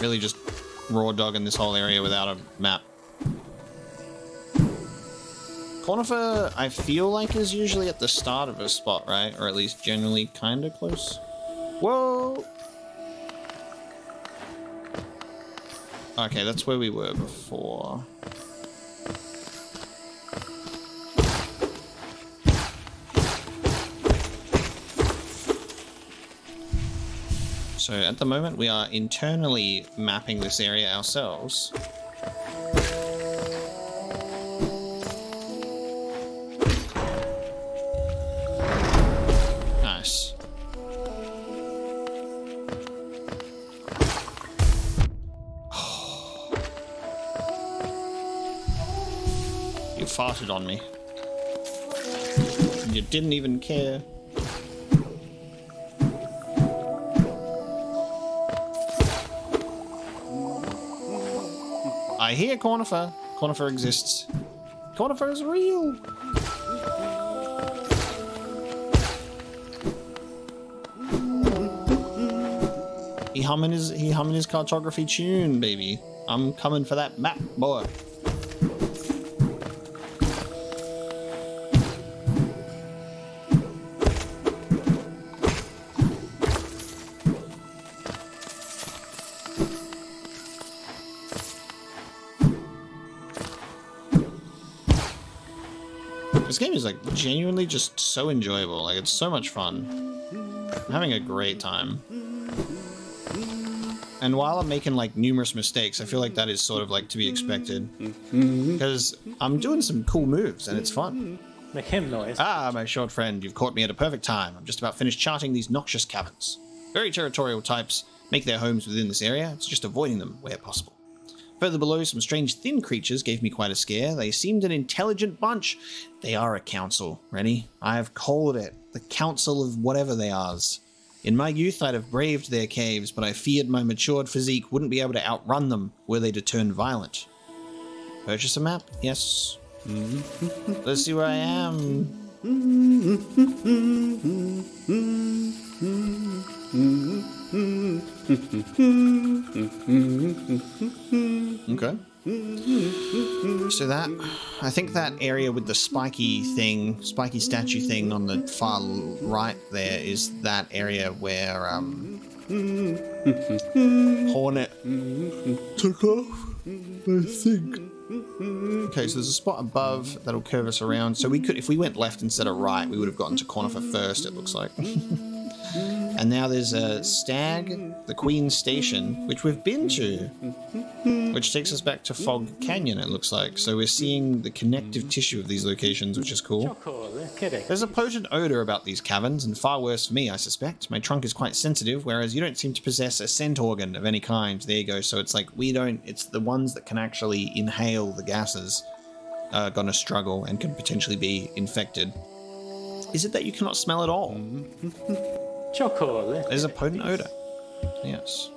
Really just raw dog in this whole area without a map. Cornifer, I feel like, is usually at the start of a spot, right? Or at least generally kind of close. Whoa! Okay, that's where we were before. So at the moment we are internally mapping this area ourselves. On me. You didn't even care. I hear Cornifer. Cornifer exists. Cornifer is real. He humming his he humming his cartography tune, baby. I'm coming for that map, boy. Is like genuinely just so enjoyable. Like it's so much fun. I'm having a great time. And while I'm making like numerous mistakes, I feel like that is sort of like to be expected. Because I'm doing some cool moves and it's fun. Make him noise. Ah, my short friend, you've caught me at a perfect time. I'm just about finished charting these noxious caverns. Very territorial types make their homes within this area, it's just avoiding them where possible. Further below, some strange thin creatures gave me quite a scare. They seemed an intelligent bunch. They are a council. Ready? I have called it. The council of whatever they are. In my youth, I'd have braved their caves, but I feared my matured physique wouldn't be able to outrun them were they to turn violent. Purchase a map? Yes. Let's see where I am. Okay. So that, I think that area with the spiky thing, spiky statue thing on the far right there is that area where um, Hornet took off. I think. Okay, so there's a spot above that'll curve us around. So we could, if we went left instead of right, we would have gotten to Cornifer first. It looks like. And now there's a stag, the Queen Station, which we've been to, which takes us back to Fog Canyon, it looks like. So we're seeing the connective tissue of these locations, which is cool. There's a potent odor about these caverns, and far worse for me, I suspect. My trunk is quite sensitive, whereas you don't seem to possess a scent organ of any kind. There you go. So it's like we don't, it's the ones that can actually inhale the gases are gonna struggle and can potentially be infected. Is it that you cannot smell at all? Chocolate. There's a potent odor. Yes.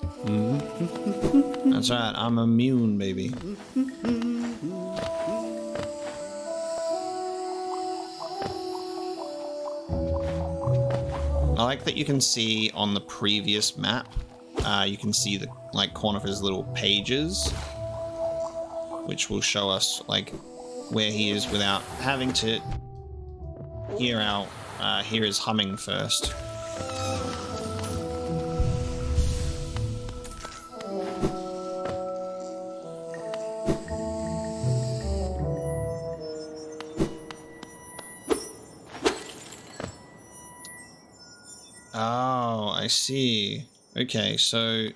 That's right. I'm immune, baby. I like that you can see on the previous map, uh, you can see the like Cornifer's little pages, which will show us like where he is without having to hear out uh, hear his humming first. See. Okay, so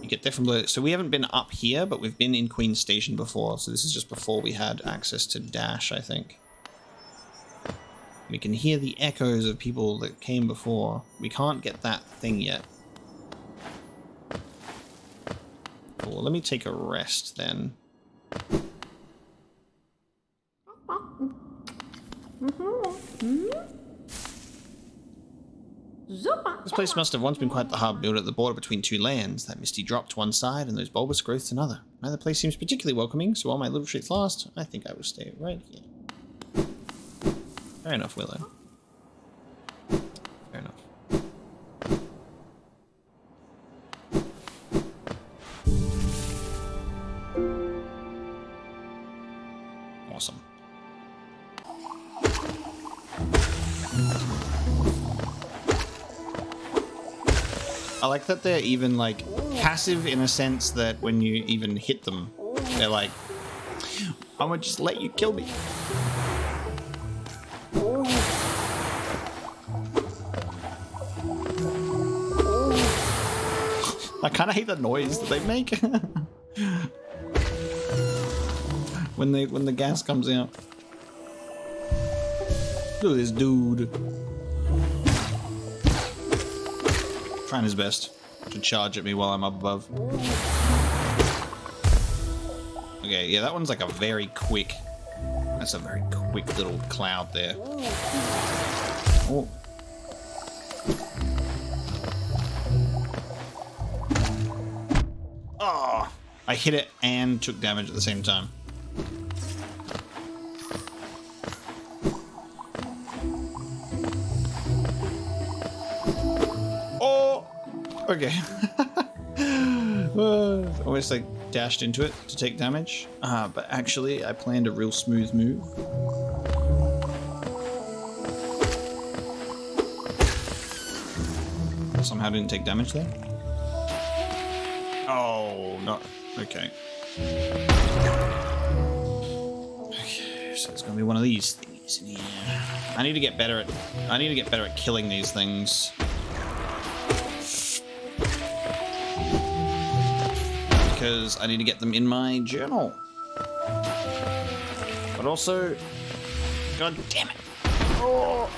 you get there. So we haven't been up here, but we've been in Queen Station before. So this is just before we had access to Dash, I think. We can hear the echoes of people that came before. We can't get that thing yet. Cool. Let me take a rest then. This place must have once been quite the hub built at the border between two lands. That misty drop to one side and those bulbous growths another. Now the place seems particularly welcoming, so while my little treats last, I think I will stay right here. Fair enough, Willow. Like that they're even like passive in a sense that when you even hit them, they're like, I'm gonna just let you kill me. I kind of hate the noise that they make when they when the gas comes out. Look at this dude. Trying his best to charge at me while I'm up above. Okay, yeah, that one's like a very quick. That's a very quick little cloud there. Oh. Oh, I hit it and took damage at the same time. Okay. Uh, Almost like dashed into it to take damage, uh, but actually I planned a real smooth move. Somehow didn't take damage there. Oh, no. Okay. Okay, so it's gonna be one of these things in here. I need to get better at. I need to get better at killing these things. Because I need to get them in my journal. But also, god damn it! Oh.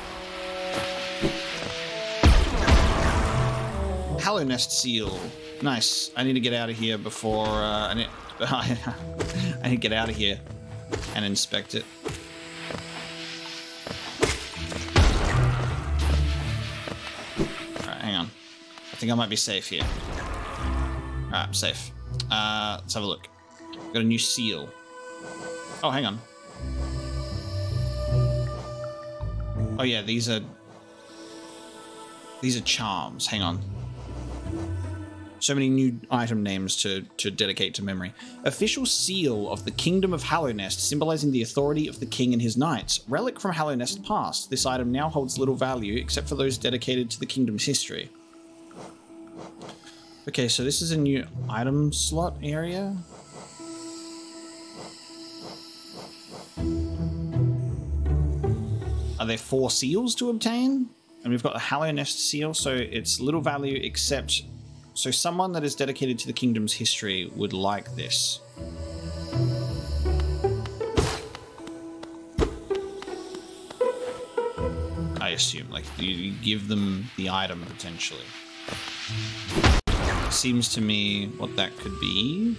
Hallownest Seal. Nice. I need to get out of here before uh, I need. I need to get out of here and inspect it. Alright, hang on. I think I might be safe here. Alright, I'm safe. Uh, let's have a look. Got a new seal. Oh, hang on. Oh yeah, these are these are charms. Hang on. So many new item names to, to dedicate to memory. Official seal of the Kingdom of Hallownest, symbolizing the authority of the king and his knights. Relic from Hallownest past. This item now holds little value except for those dedicated to the kingdom's history. Okay, so this is a new item slot area. Are there four seals to obtain? And we've got the Hallownest seal, so it's little value except... So someone that is dedicated to the kingdom's history would like this. I assume, like, you give them the item potentially. Seems to me what that could be.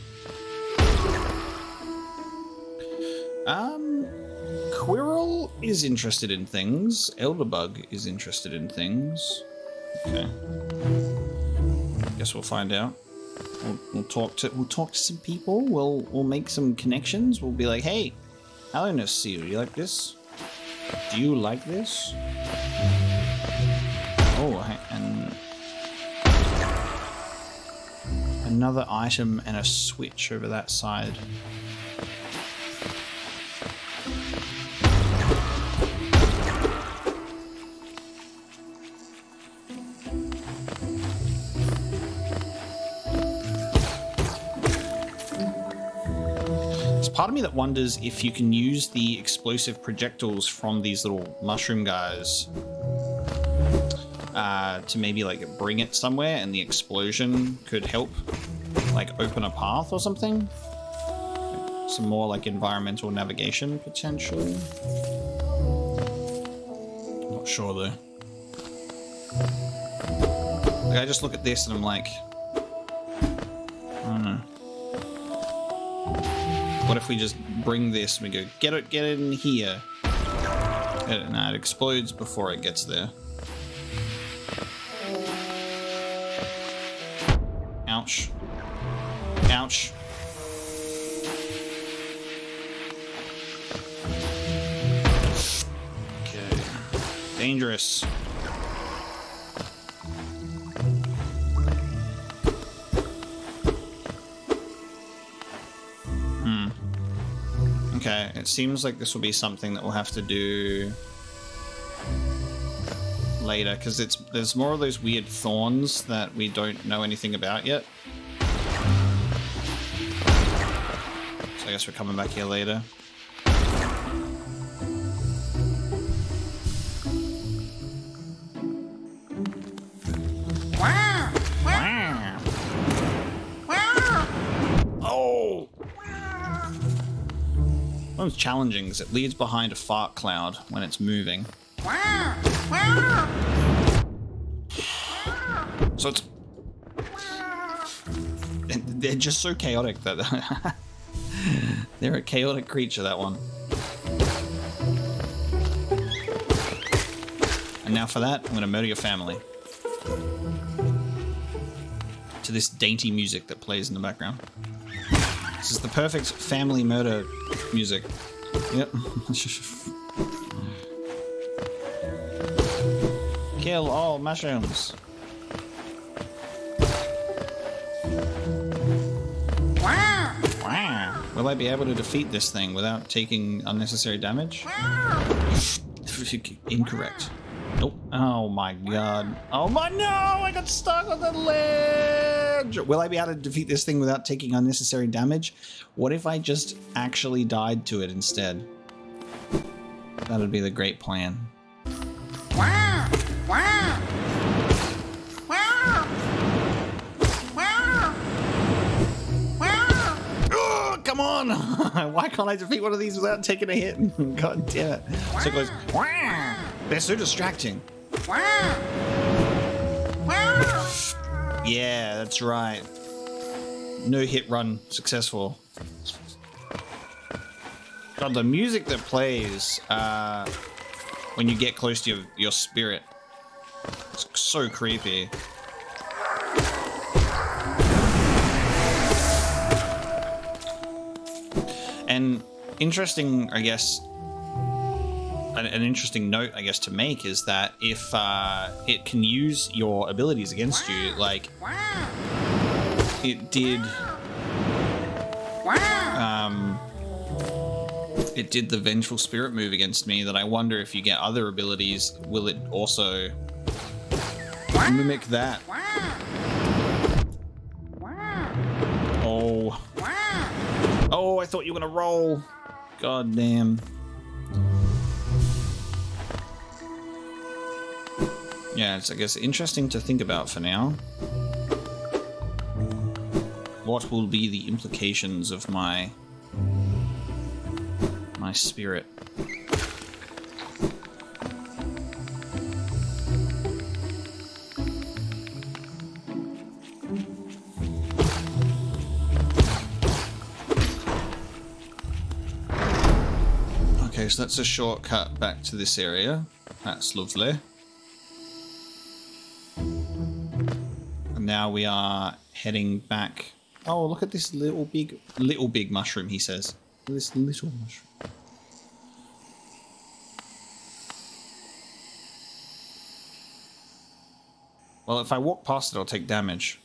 Um, Quirrell is interested in things. Elderbug is interested in things. Okay. Guess we'll find out. We'll, we'll talk to we'll talk to some people. We'll we'll make some connections. We'll be like, hey, Hallownest Seal, you like this? Do you like this? Another item and a switch over that side. Part of me that wonders if you can use the explosive projectiles from these little mushroom guys uh, to maybe like bring it somewhere and the explosion could help like open a path or something. Some more like environmental navigation potentially. Not sure though. Like I just look at this and I'm like, I don't know. What if we just bring this and we go, get it, get it in here. It, nah, it explodes before it gets there. Ouch. Okay. Dangerous. Hmm. Okay, it seems like this will be something that we'll have to do later because it's there's more of those weird thorns that we don't know anything about yet. So I guess we're coming back here later. Oh! One's challenging because it leaves behind a fart cloud when it's moving. So it's they're just so chaotic that. they're a chaotic creature, that one. And now for that, I'm going to murder your family. To this dainty music that plays in the background. This is the perfect family murder music. Yep. Kill all mushrooms. Will I be able to defeat this thing without taking unnecessary damage? Incorrect. Nope. Oh my god. Oh my no! I got stuck on the ledge! Will I be able to defeat this thing without taking unnecessary damage? What if I just actually died to it instead? That would be the great plan. Why can't I defeat one of these without taking a hit? God damn it. So it goes! They're so distracting. Yeah, that's right. No hit run successful. God, the music that plays uh, when you get close to your, your spirit. It's so creepy. And interesting, I guess, an, an interesting note, I guess, to make is that if uh, it can use your abilities against you, like it did, um, it did the vengeful spirit move against me. That I wonder if you get other abilities, will it also mimic that? I thought you were gonna roll. God damn. Yeah, it's I guess interesting to think about for now. What will be the implications of my my spirit? That's a shortcut back to this area. That's lovely. And now we are heading back. Oh, look at this little big, little big mushroom, he says. This little mushroom. Well, if I walk past it, I'll take damage.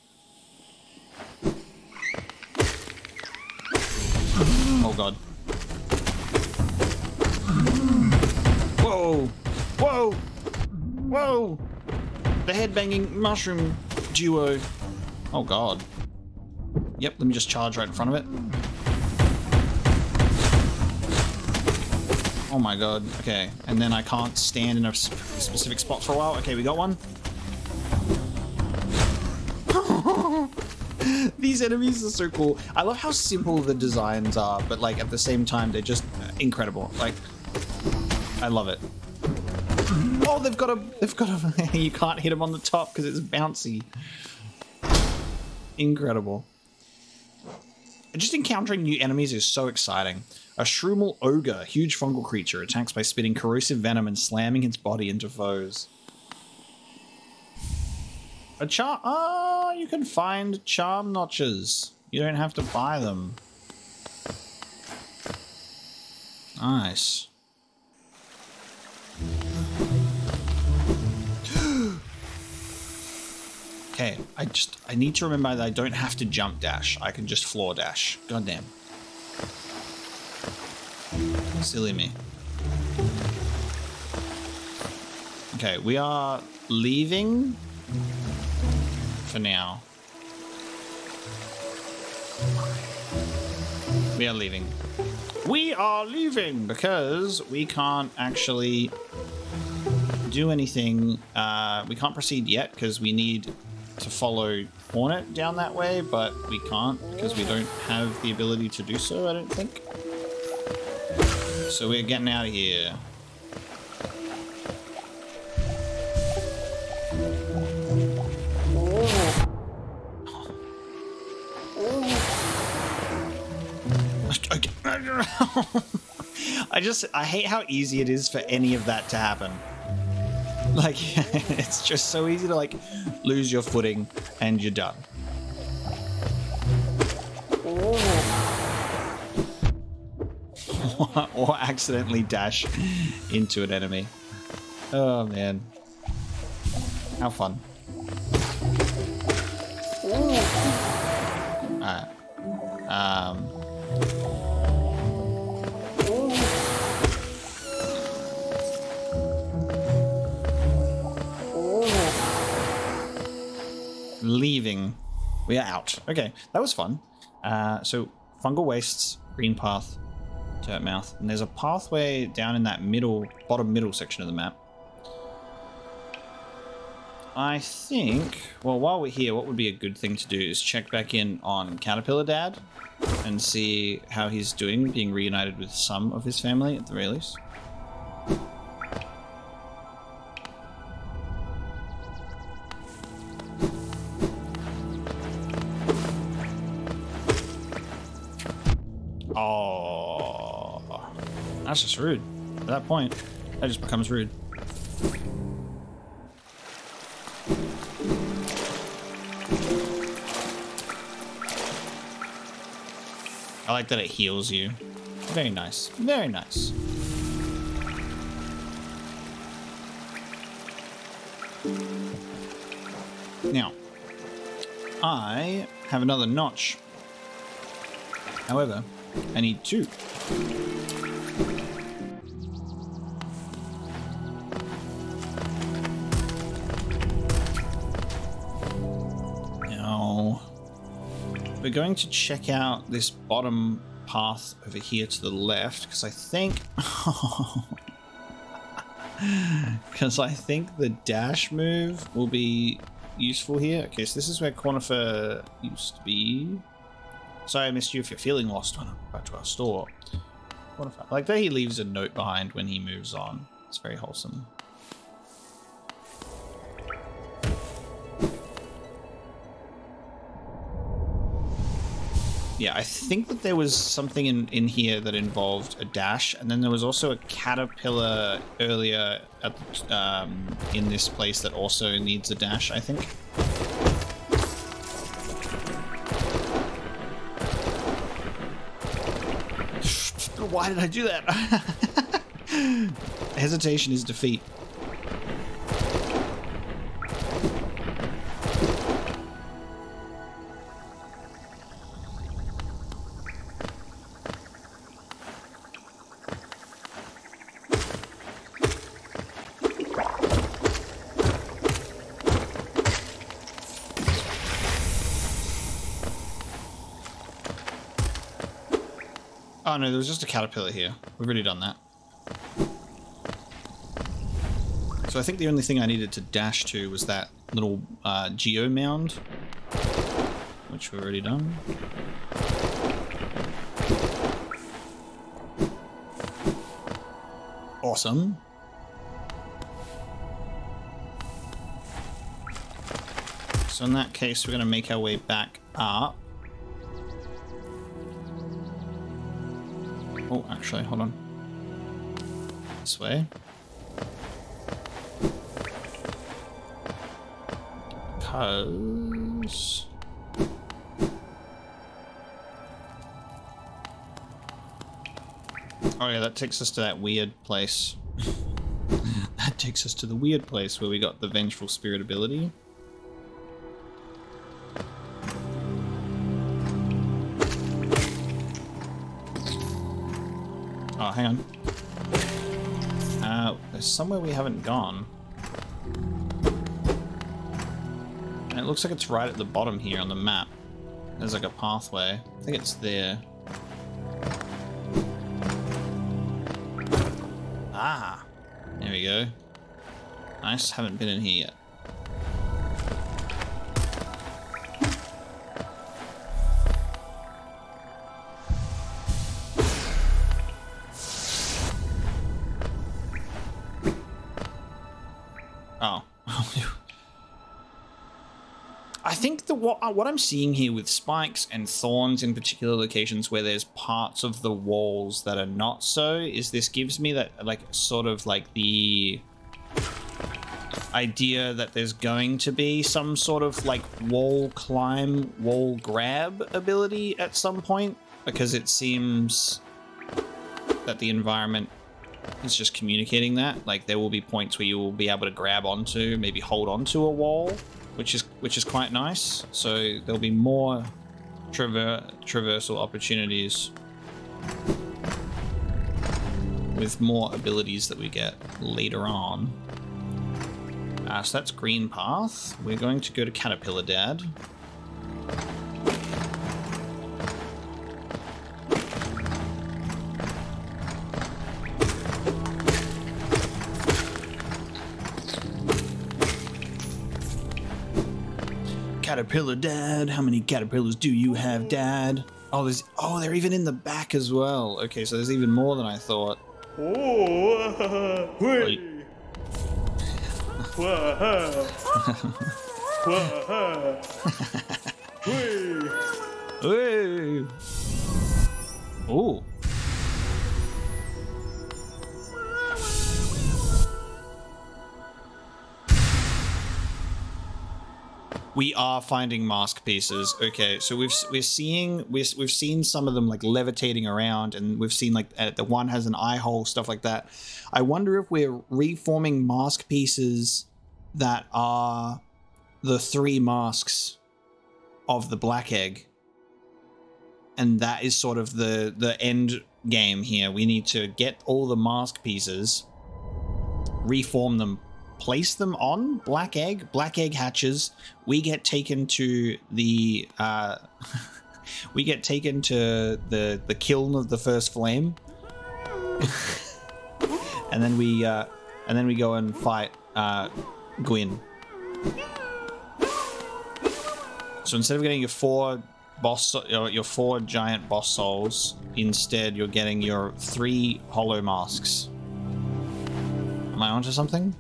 Oh god. Whoa! Whoa! Whoa! The headbanging mushroom duo. Oh god. Yep, let me just charge right in front of it. Oh my god. Okay, and then I can't stand in a sp- specific spot for a while. Okay, we got one. These enemies are so cool. I love how simple the designs are, but like at the same time they're just incredible. Like I love it. Oh, they've got a they've got a you can't hit them on the top because it's bouncy. Incredible. Just encountering new enemies is so exciting. A Shrumal Ogre, huge fungal creature, attacks by spitting corrosive venom and slamming its body into foes. A charm. Oh, ah, you can find charm notches. You don't have to buy them. Nice. okay, I just I need to remember that I don't have to jump dash. I can just floor dash. Goddamn. Silly me. Okay, we are leaving for now. We are leaving. We are leaving because we can't actually do anything. Uh, we can't proceed yet because we need to follow Hornet down that way, but we can't because we don't have the ability to do so, I don't think. So we're getting out of here. I just, I hate how easy it is for any of that to happen. Like, it's just so easy to, like, lose your footing and you're done. or accidentally dash into an enemy. Oh, man. How fun. Alright. Um... leaving. We are out. Okay, that was fun. Uh, so, fungal wastes, green path, Dirtmouth, and there's a pathway down in that middle, bottom middle section of the map. I think, well, while we're here, what would be a good thing to do is check back in on Caterpillar Dad and see how he's doing, being reunited with some of his family at the very least. That's just rude. At that point, that just becomes rude. I like that it heals you. Very nice. Very nice. Now, I have another notch. However, I need two. We're going to check out this bottom path over here to the left because I think because I think the dash move will be useful here. Okay, so this is where Cornifer used to be. Sorry I missed you if you're feeling lost when I'm back to our store. If like that he leaves a note behind when he moves on. It's very wholesome. Yeah, I think that there was something in, in here that involved a dash, and then there was also a caterpillar earlier at, um, in this place that also needs a dash, I think. Why did I do that? Hesitation is defeat. No, there was just a caterpillar here. We've already done that. So I think the only thing I needed to dash to was that little uh, geo mound, which we've already done. Awesome. So in that case, we're going to make our way back up. Actually, hold on. This way. because... Oh yeah, that takes us to that weird place. that takes us to the weird place where we got the Vengeful Spirit ability. Hang on. Uh, there's somewhere we haven't gone. And it looks like it's right at the bottom here on the map. There's like a pathway. I think it's there. Ah! There we go. Nice, haven't been in here yet. What I'm seeing here with spikes and thorns in particular locations where there's parts of the walls that are not so is this gives me that like sort of like the idea that there's going to be some sort of like wall climb, wall grab ability at some point because it seems that the environment is just communicating that. Like there will be points where you will be able to grab onto, maybe hold onto a wall, which is which is quite nice. So there'll be more traver traversal opportunities with more abilities that we get later on. Uh, so that's Green Path. We're going to go to Caterpillar Dad. Caterpillar Dad, how many caterpillars do you have, Dad? Oh, there's oh, they're even in the back as well. Okay, so there's even more than I thought. Oh, Wait. We are finding mask pieces. Okay, so we've we're seeing we're, we've seen some of them like levitating around, and we've seen like uh, the one has an eye hole, stuff like that. I wonder if we're reforming mask pieces that are the three masks of the black egg and that is sort of the the end game here we need to get all the mask pieces reform them place them on black egg black egg hatches we get taken to the uh we get taken to the the kiln of the first flame and then we uh and then we go and fight uh gwyn so instead of getting your four boss, your, your four giant boss souls, instead you're getting your three hollow masks. Am I onto something?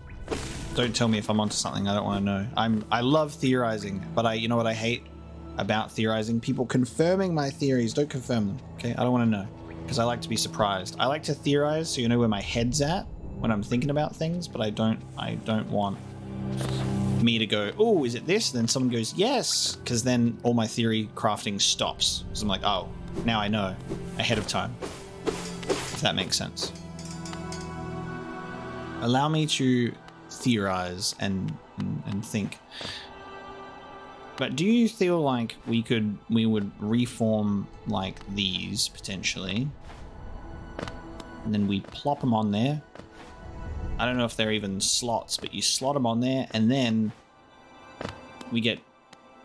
Don't tell me if I'm onto something. I don't want to know. I'm. I love theorizing, but I. You know what I hate about theorizing? People confirming my theories. Don't confirm them. Okay. I don't want to know because I like to be surprised. I like to theorize so you know where my head's at when I'm thinking about things, but I don't. I don't want me to go, oh, is it this? then someone goes, yes, because then all my theory crafting stops. So I'm like, oh, now I know ahead of time. If that makes sense. Allow me to theorize and, and, and think. But do you feel like we could we would reform like these potentially? And then we plop them on there I don't know if they're even slots, but you slot them on there, and then we get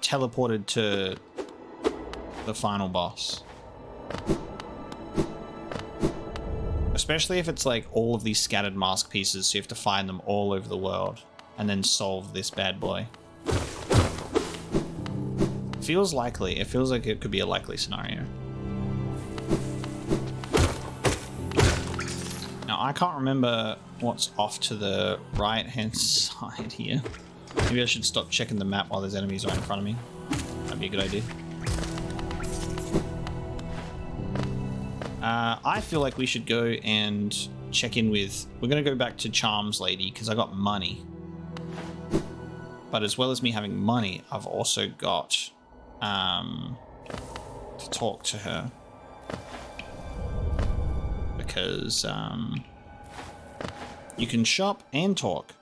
teleported to the final boss. Especially if it's like all of these scattered mask pieces, so you have to find them all over the world, and then solve this bad boy. Feels likely. It feels like it could be a likely scenario. Now, I can't remember what's off to the right-hand side here. Maybe I should stop checking the map while there's enemies right in front of me. That'd be a good idea. Uh, I feel like we should go and check in with... We're going to go back to Charms Lady because I got money. But as well as me having money, I've also got um, to talk to her. Because um, you can shop and talk.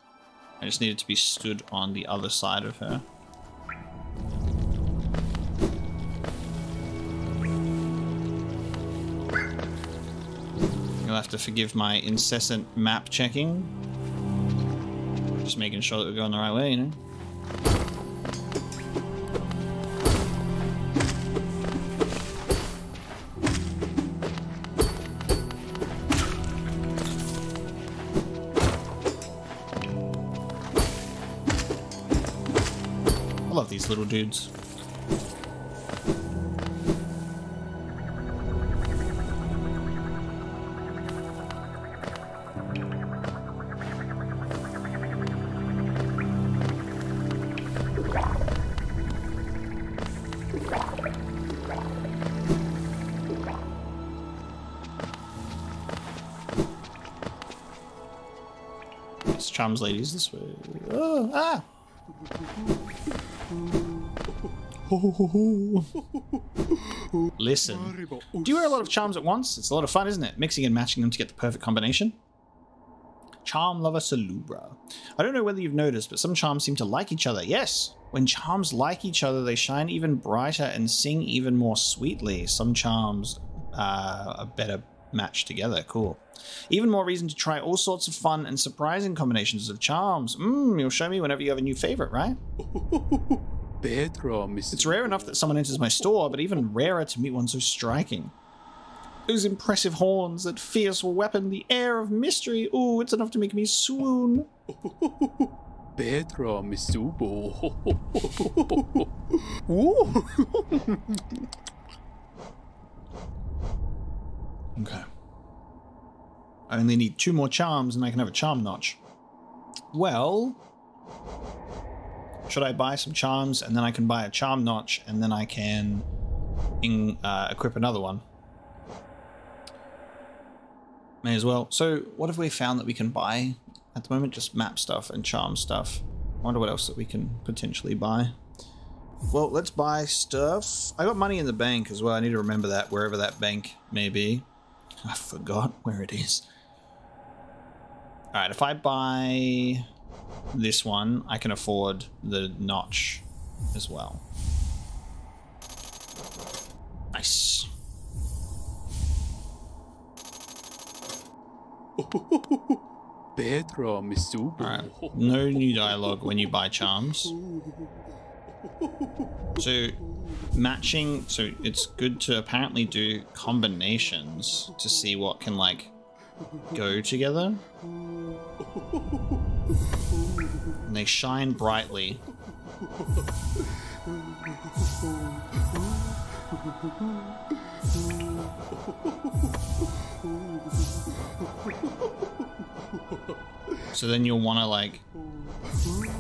I just needed to be stood on the other side of her. You'll have to forgive my incessant map checking. Just making sure that we're going the right way, you know? I love these little dudes. It's Charms ladies this way. Oh, ah! Listen. Do you wear a lot of charms at once? It's a lot of fun, isn't it? Mixing and matching them to get the perfect combination. Charm lover Salubra. I don't know whether you've noticed, but some charms seem to like each other. Yes, when charms like each other, they shine even brighter and sing even more sweetly. Some charms uh, are better matched together. Cool. Even more reason to try all sorts of fun and surprising combinations of charms. Mmm, you'll show me whenever you have a new favorite, right? Pedro, Miss. It's rare enough that someone enters my store, but even rarer to meet one so striking. Those impressive horns, that fierce weapon, the air of mystery. Ooh, it's enough to make me swoon. Pedro, Misubo. Okay. I only need two more charms and I can have a charm notch. Well, should I buy some charms and then I can buy a charm notch and then I can in, uh, equip another one? May as well. So, what have we found that we can buy at the moment? Just map stuff and charm stuff. I wonder what else that we can potentially buy. Well, let's buy stuff. I got money in the bank as well. I need to remember that wherever that bank may be. I forgot where it is. Alright, if I buy this one, I can afford the notch as well. Nice. Pedro, Misubo. Alright, no new dialogue when you buy charms. So, matching, so it's good to apparently do combinations to see what can, like, go together. And they shine brightly. So then you'll want to like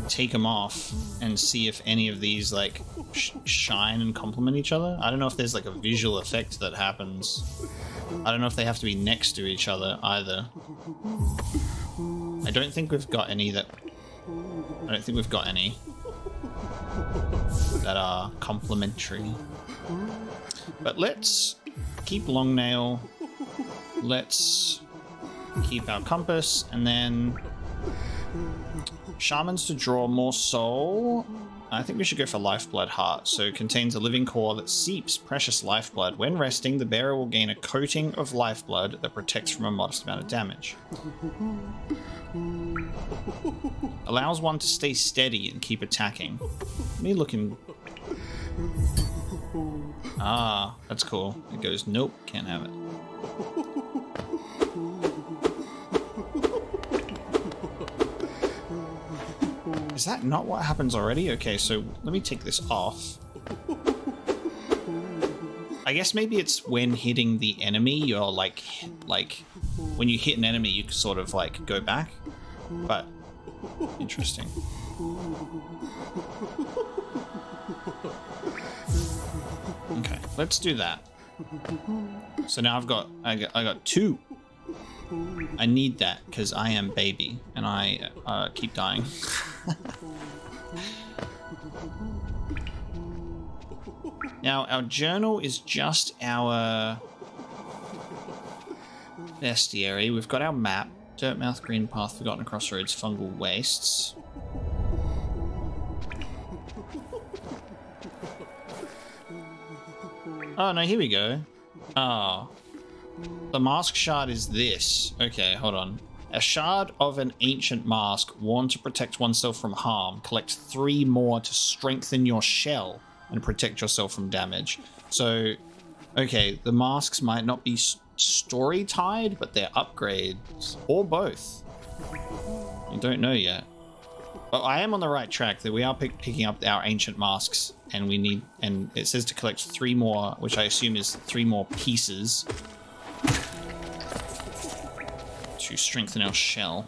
take them off and see if any of these like sh shine and complement each other. I don't know if there's like a visual effect that happens. I don't know if they have to be next to each other either. I don't think we've got any that. I don't think we've got any that are complementary. But let's keep long nail. Let's keep our compass, and then shamans to draw more soul. I think we should go for Lifeblood Heart. So it contains a living core that seeps precious lifeblood. When resting, the bearer will gain a coating of lifeblood that protects from a modest amount of damage. Allows one to stay steady and keep attacking. Me looking. Ah, that's cool. It goes, nope, can't have it. Is that not what happens already? Okay, so let me take this off. I guess maybe it's when hitting the enemy, you're like, like, when you hit an enemy, you sort of like go back. But, interesting. Okay, let's do that. So now I've got, I got, I got two. I need that because I am baby and I uh, keep dying. Now, our journal is just our bestiary. We've got our map. Dirtmouth, Green Path, Forgotten Crossroads, Fungal Wastes. Oh, no, here we go. Ah. The mask shard is this. Okay, hold on. A shard of an ancient mask worn to protect oneself from harm. Collect three more to strengthen your shell and protect yourself from damage. So, okay, the masks might not be story tied, but they're upgrades or both. I don't know yet. But I am on the right track that we are pick picking up our ancient masks and we need, and it says to collect three more, which I assume is three more pieces to strengthen our shell.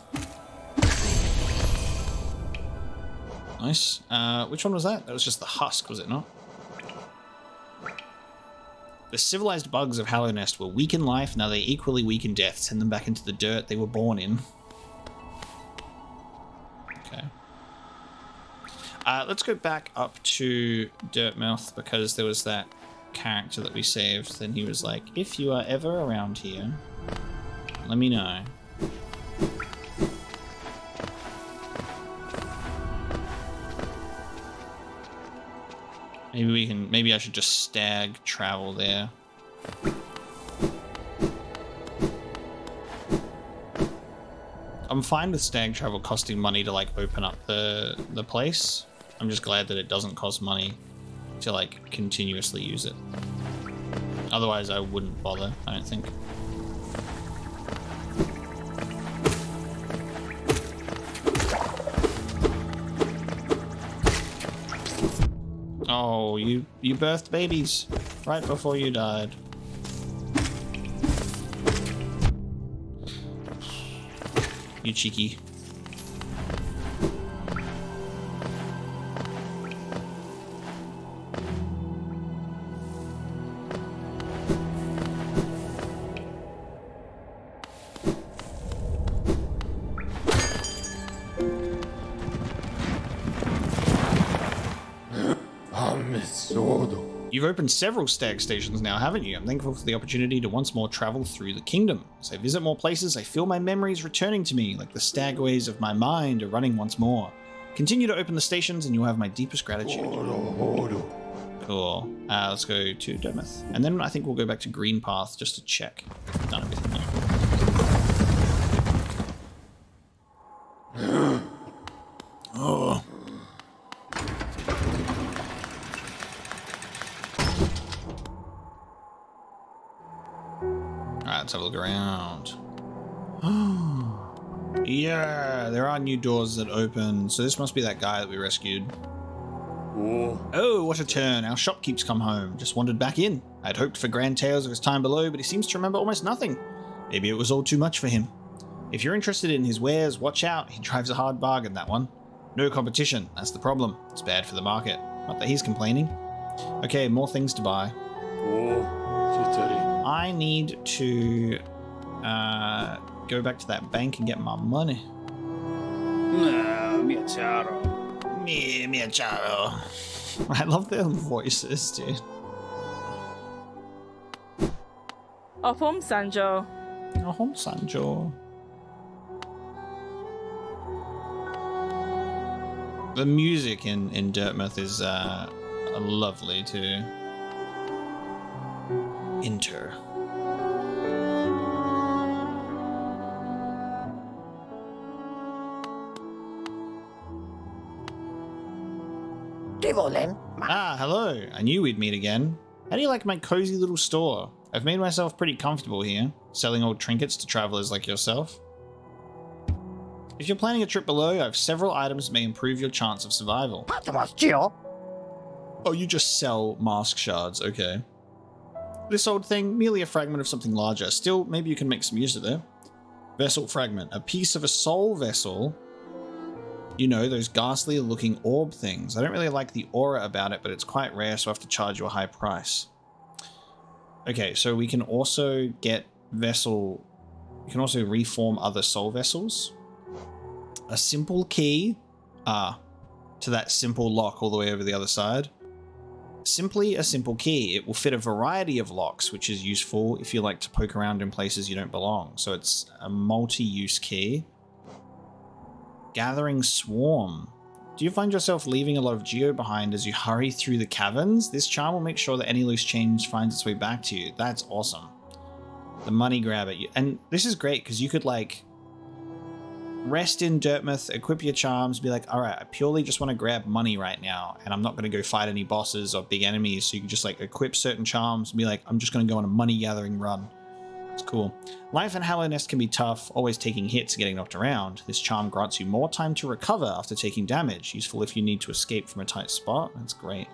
Nice. Uh, which one was that? That was just the husk, was it not? The civilized bugs of Hallownest were weak in life, now they equally weak in death. Send them back into the dirt they were born in. Okay. Uh, let's go back up to Dirtmouth because there was that character that we saved. Then he was like, if you are ever around here, let me know. Maybe we can, maybe I should just stag travel there. I'm fine with stag travel costing money to like open up the the place. I'm just glad that it doesn't cost money to like continuously use it. Otherwise I wouldn't bother, I don't think. Oh, you you birthed babies right before you died. You cheeky. You've opened several stag stations now, haven't you? I'm thankful for the opportunity to once more travel through the kingdom. As I visit more places, I feel my memories returning to me, like the stagways of my mind are running once more. Continue to open the stations and you'll have my deepest gratitude. Cool. Uh, let's go to Dirtmouth. And then I think we'll go back to Green Path just to check. Done everything oh. Let's have a look around. yeah, there are new doors that open. So this must be that guy that we rescued. Oh, what a turn. Our shopkeep's come home. Just wandered back in. I'd hoped for grand tales of his time below, but he seems to remember almost nothing. Maybe it was all too much for him. If you're interested in his wares, watch out. He drives a hard bargain, that one. No competition. That's the problem. It's bad for the market. Not that he's complaining. Okay, more things to buy. I need to uh, go back to that bank and get my money. mia charo. Me, me, charo. I love their voices, dude. home Sanjo. Oh, home Sanjo. The music in, in Dirtmouth is uh, lovely too. Enter. Ah, hello. I knew we'd meet again. How do you like my cozy little store? I've made myself pretty comfortable here, selling old trinkets to travelers like yourself. If you're planning a trip below, I have several items that may improve your chance of survival. Patmos Geo, Oh, you just sell mask shards, okay. This old thing, merely a fragment of something larger. Still, maybe you can make some use of it. Vessel fragment, a piece of a soul vessel. You know, those ghastly looking orb things. I don't really like the aura about it, but it's quite rare, so I have to charge you a high price. Okay, so we can also get vessel... You can also reform other soul vessels. A simple key. Ah, to that simple lock all the way over the other side. Simply a simple key. It will fit a variety of locks, which is useful if you like to poke around in places you don't belong. So it's a multi-use key. Gathering Swarm. Do you find yourself leaving a lot of geo behind as you hurry through the caverns? This charm will make sure that any loose change finds its way back to you. That's awesome. The money grab grabber. And this is great because you could like rest in Dirtmouth, equip your charms, be like, all right, I purely just want to grab money right now, and I'm not going to go fight any bosses or big enemies. So you can just like equip certain charms and be like, I'm just going to go on a money gathering run. It's cool. Life in Hallownest can be tough, always taking hits and getting knocked around. This charm grants you more time to recover after taking damage, useful if you need to escape from a tight spot. That's great.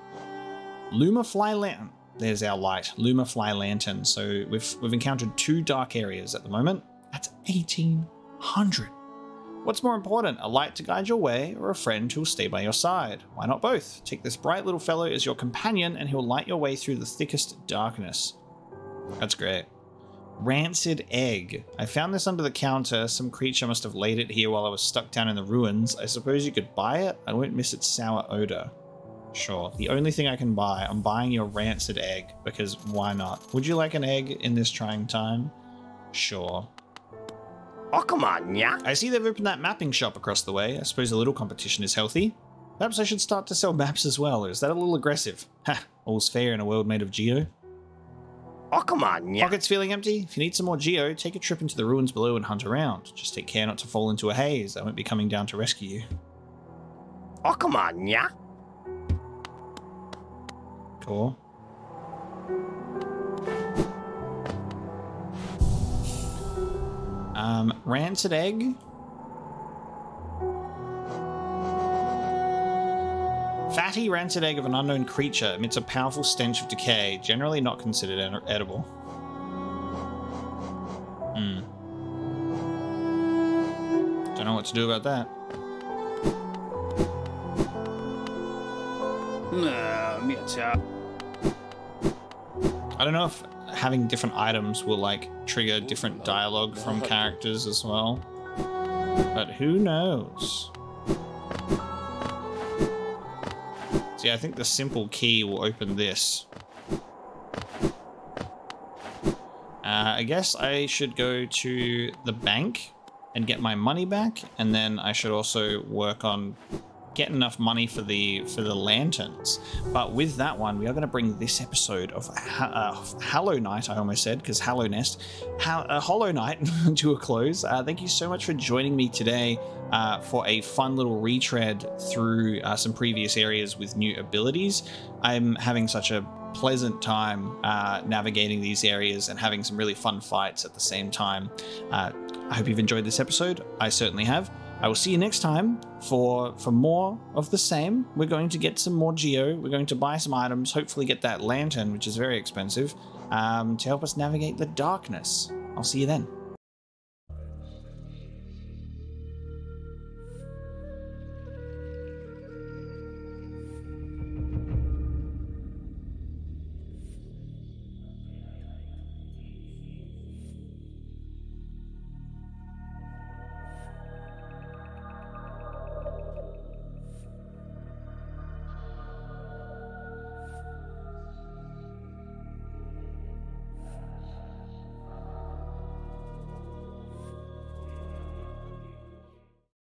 Lumafly Lantern. There's our light. Lumafly Lantern. So we've, we've encountered two dark areas at the moment. That's 1800. What's more important, a light to guide your way or a friend who'll stay by your side? Why not both? Take this bright little fellow as your companion and he'll light your way through the thickest darkness. That's great. Rancid egg. I found this under the counter. Some creature must have laid it here while I was stuck down in the ruins. I suppose you could buy it? I won't miss its sour odor. Sure. The only thing I can buy, I'm buying your rancid egg because why not? Would you like an egg in this trying time? Sure. Oh, come on, yeah? I see they've opened that mapping shop across the way. I suppose a little competition is healthy. Perhaps I should start to sell maps as well, or is that a little aggressive? Ha, all's fair in a world made of geo. Oh, come on, yeah? Pockets feeling empty? If you need some more geo, take a trip into the ruins below and hunt around. Just take care not to fall into a haze. I won't be coming down to rescue you. Oh, come on, yeah? Cool. Um, rancid egg. Fatty rancid egg of an unknown creature emits a powerful stench of decay, generally not considered ed- edible. Hmm. Don't know what to do about that. Nah, 面颊。I don't know if having different items will like trigger different dialogue from characters as well. But who knows? See, I think the simple key will open this. Uh, I guess I should go to the bank and get my money back, and then I should also work on get enough money for the for the lanterns. But with that one, we are going to bring this episode of ha- uh, Hollow Knight. I almost said because Hallownest, ha- uh, Hollow Knight to a close. Uh, thank you so much for joining me today uh, for a fun little retread through uh, some previous areas with new abilities. I'm having such a pleasant time uh, navigating these areas and having some really fun fights at the same time. I hope you've enjoyed this episode. I certainly have. I will see you next time for for more of the same. We're going to get some more geo. We're going to buy some items. Hopefully, get that lantern, which is very expensive, um, to help us navigate the darkness. I'll see you then.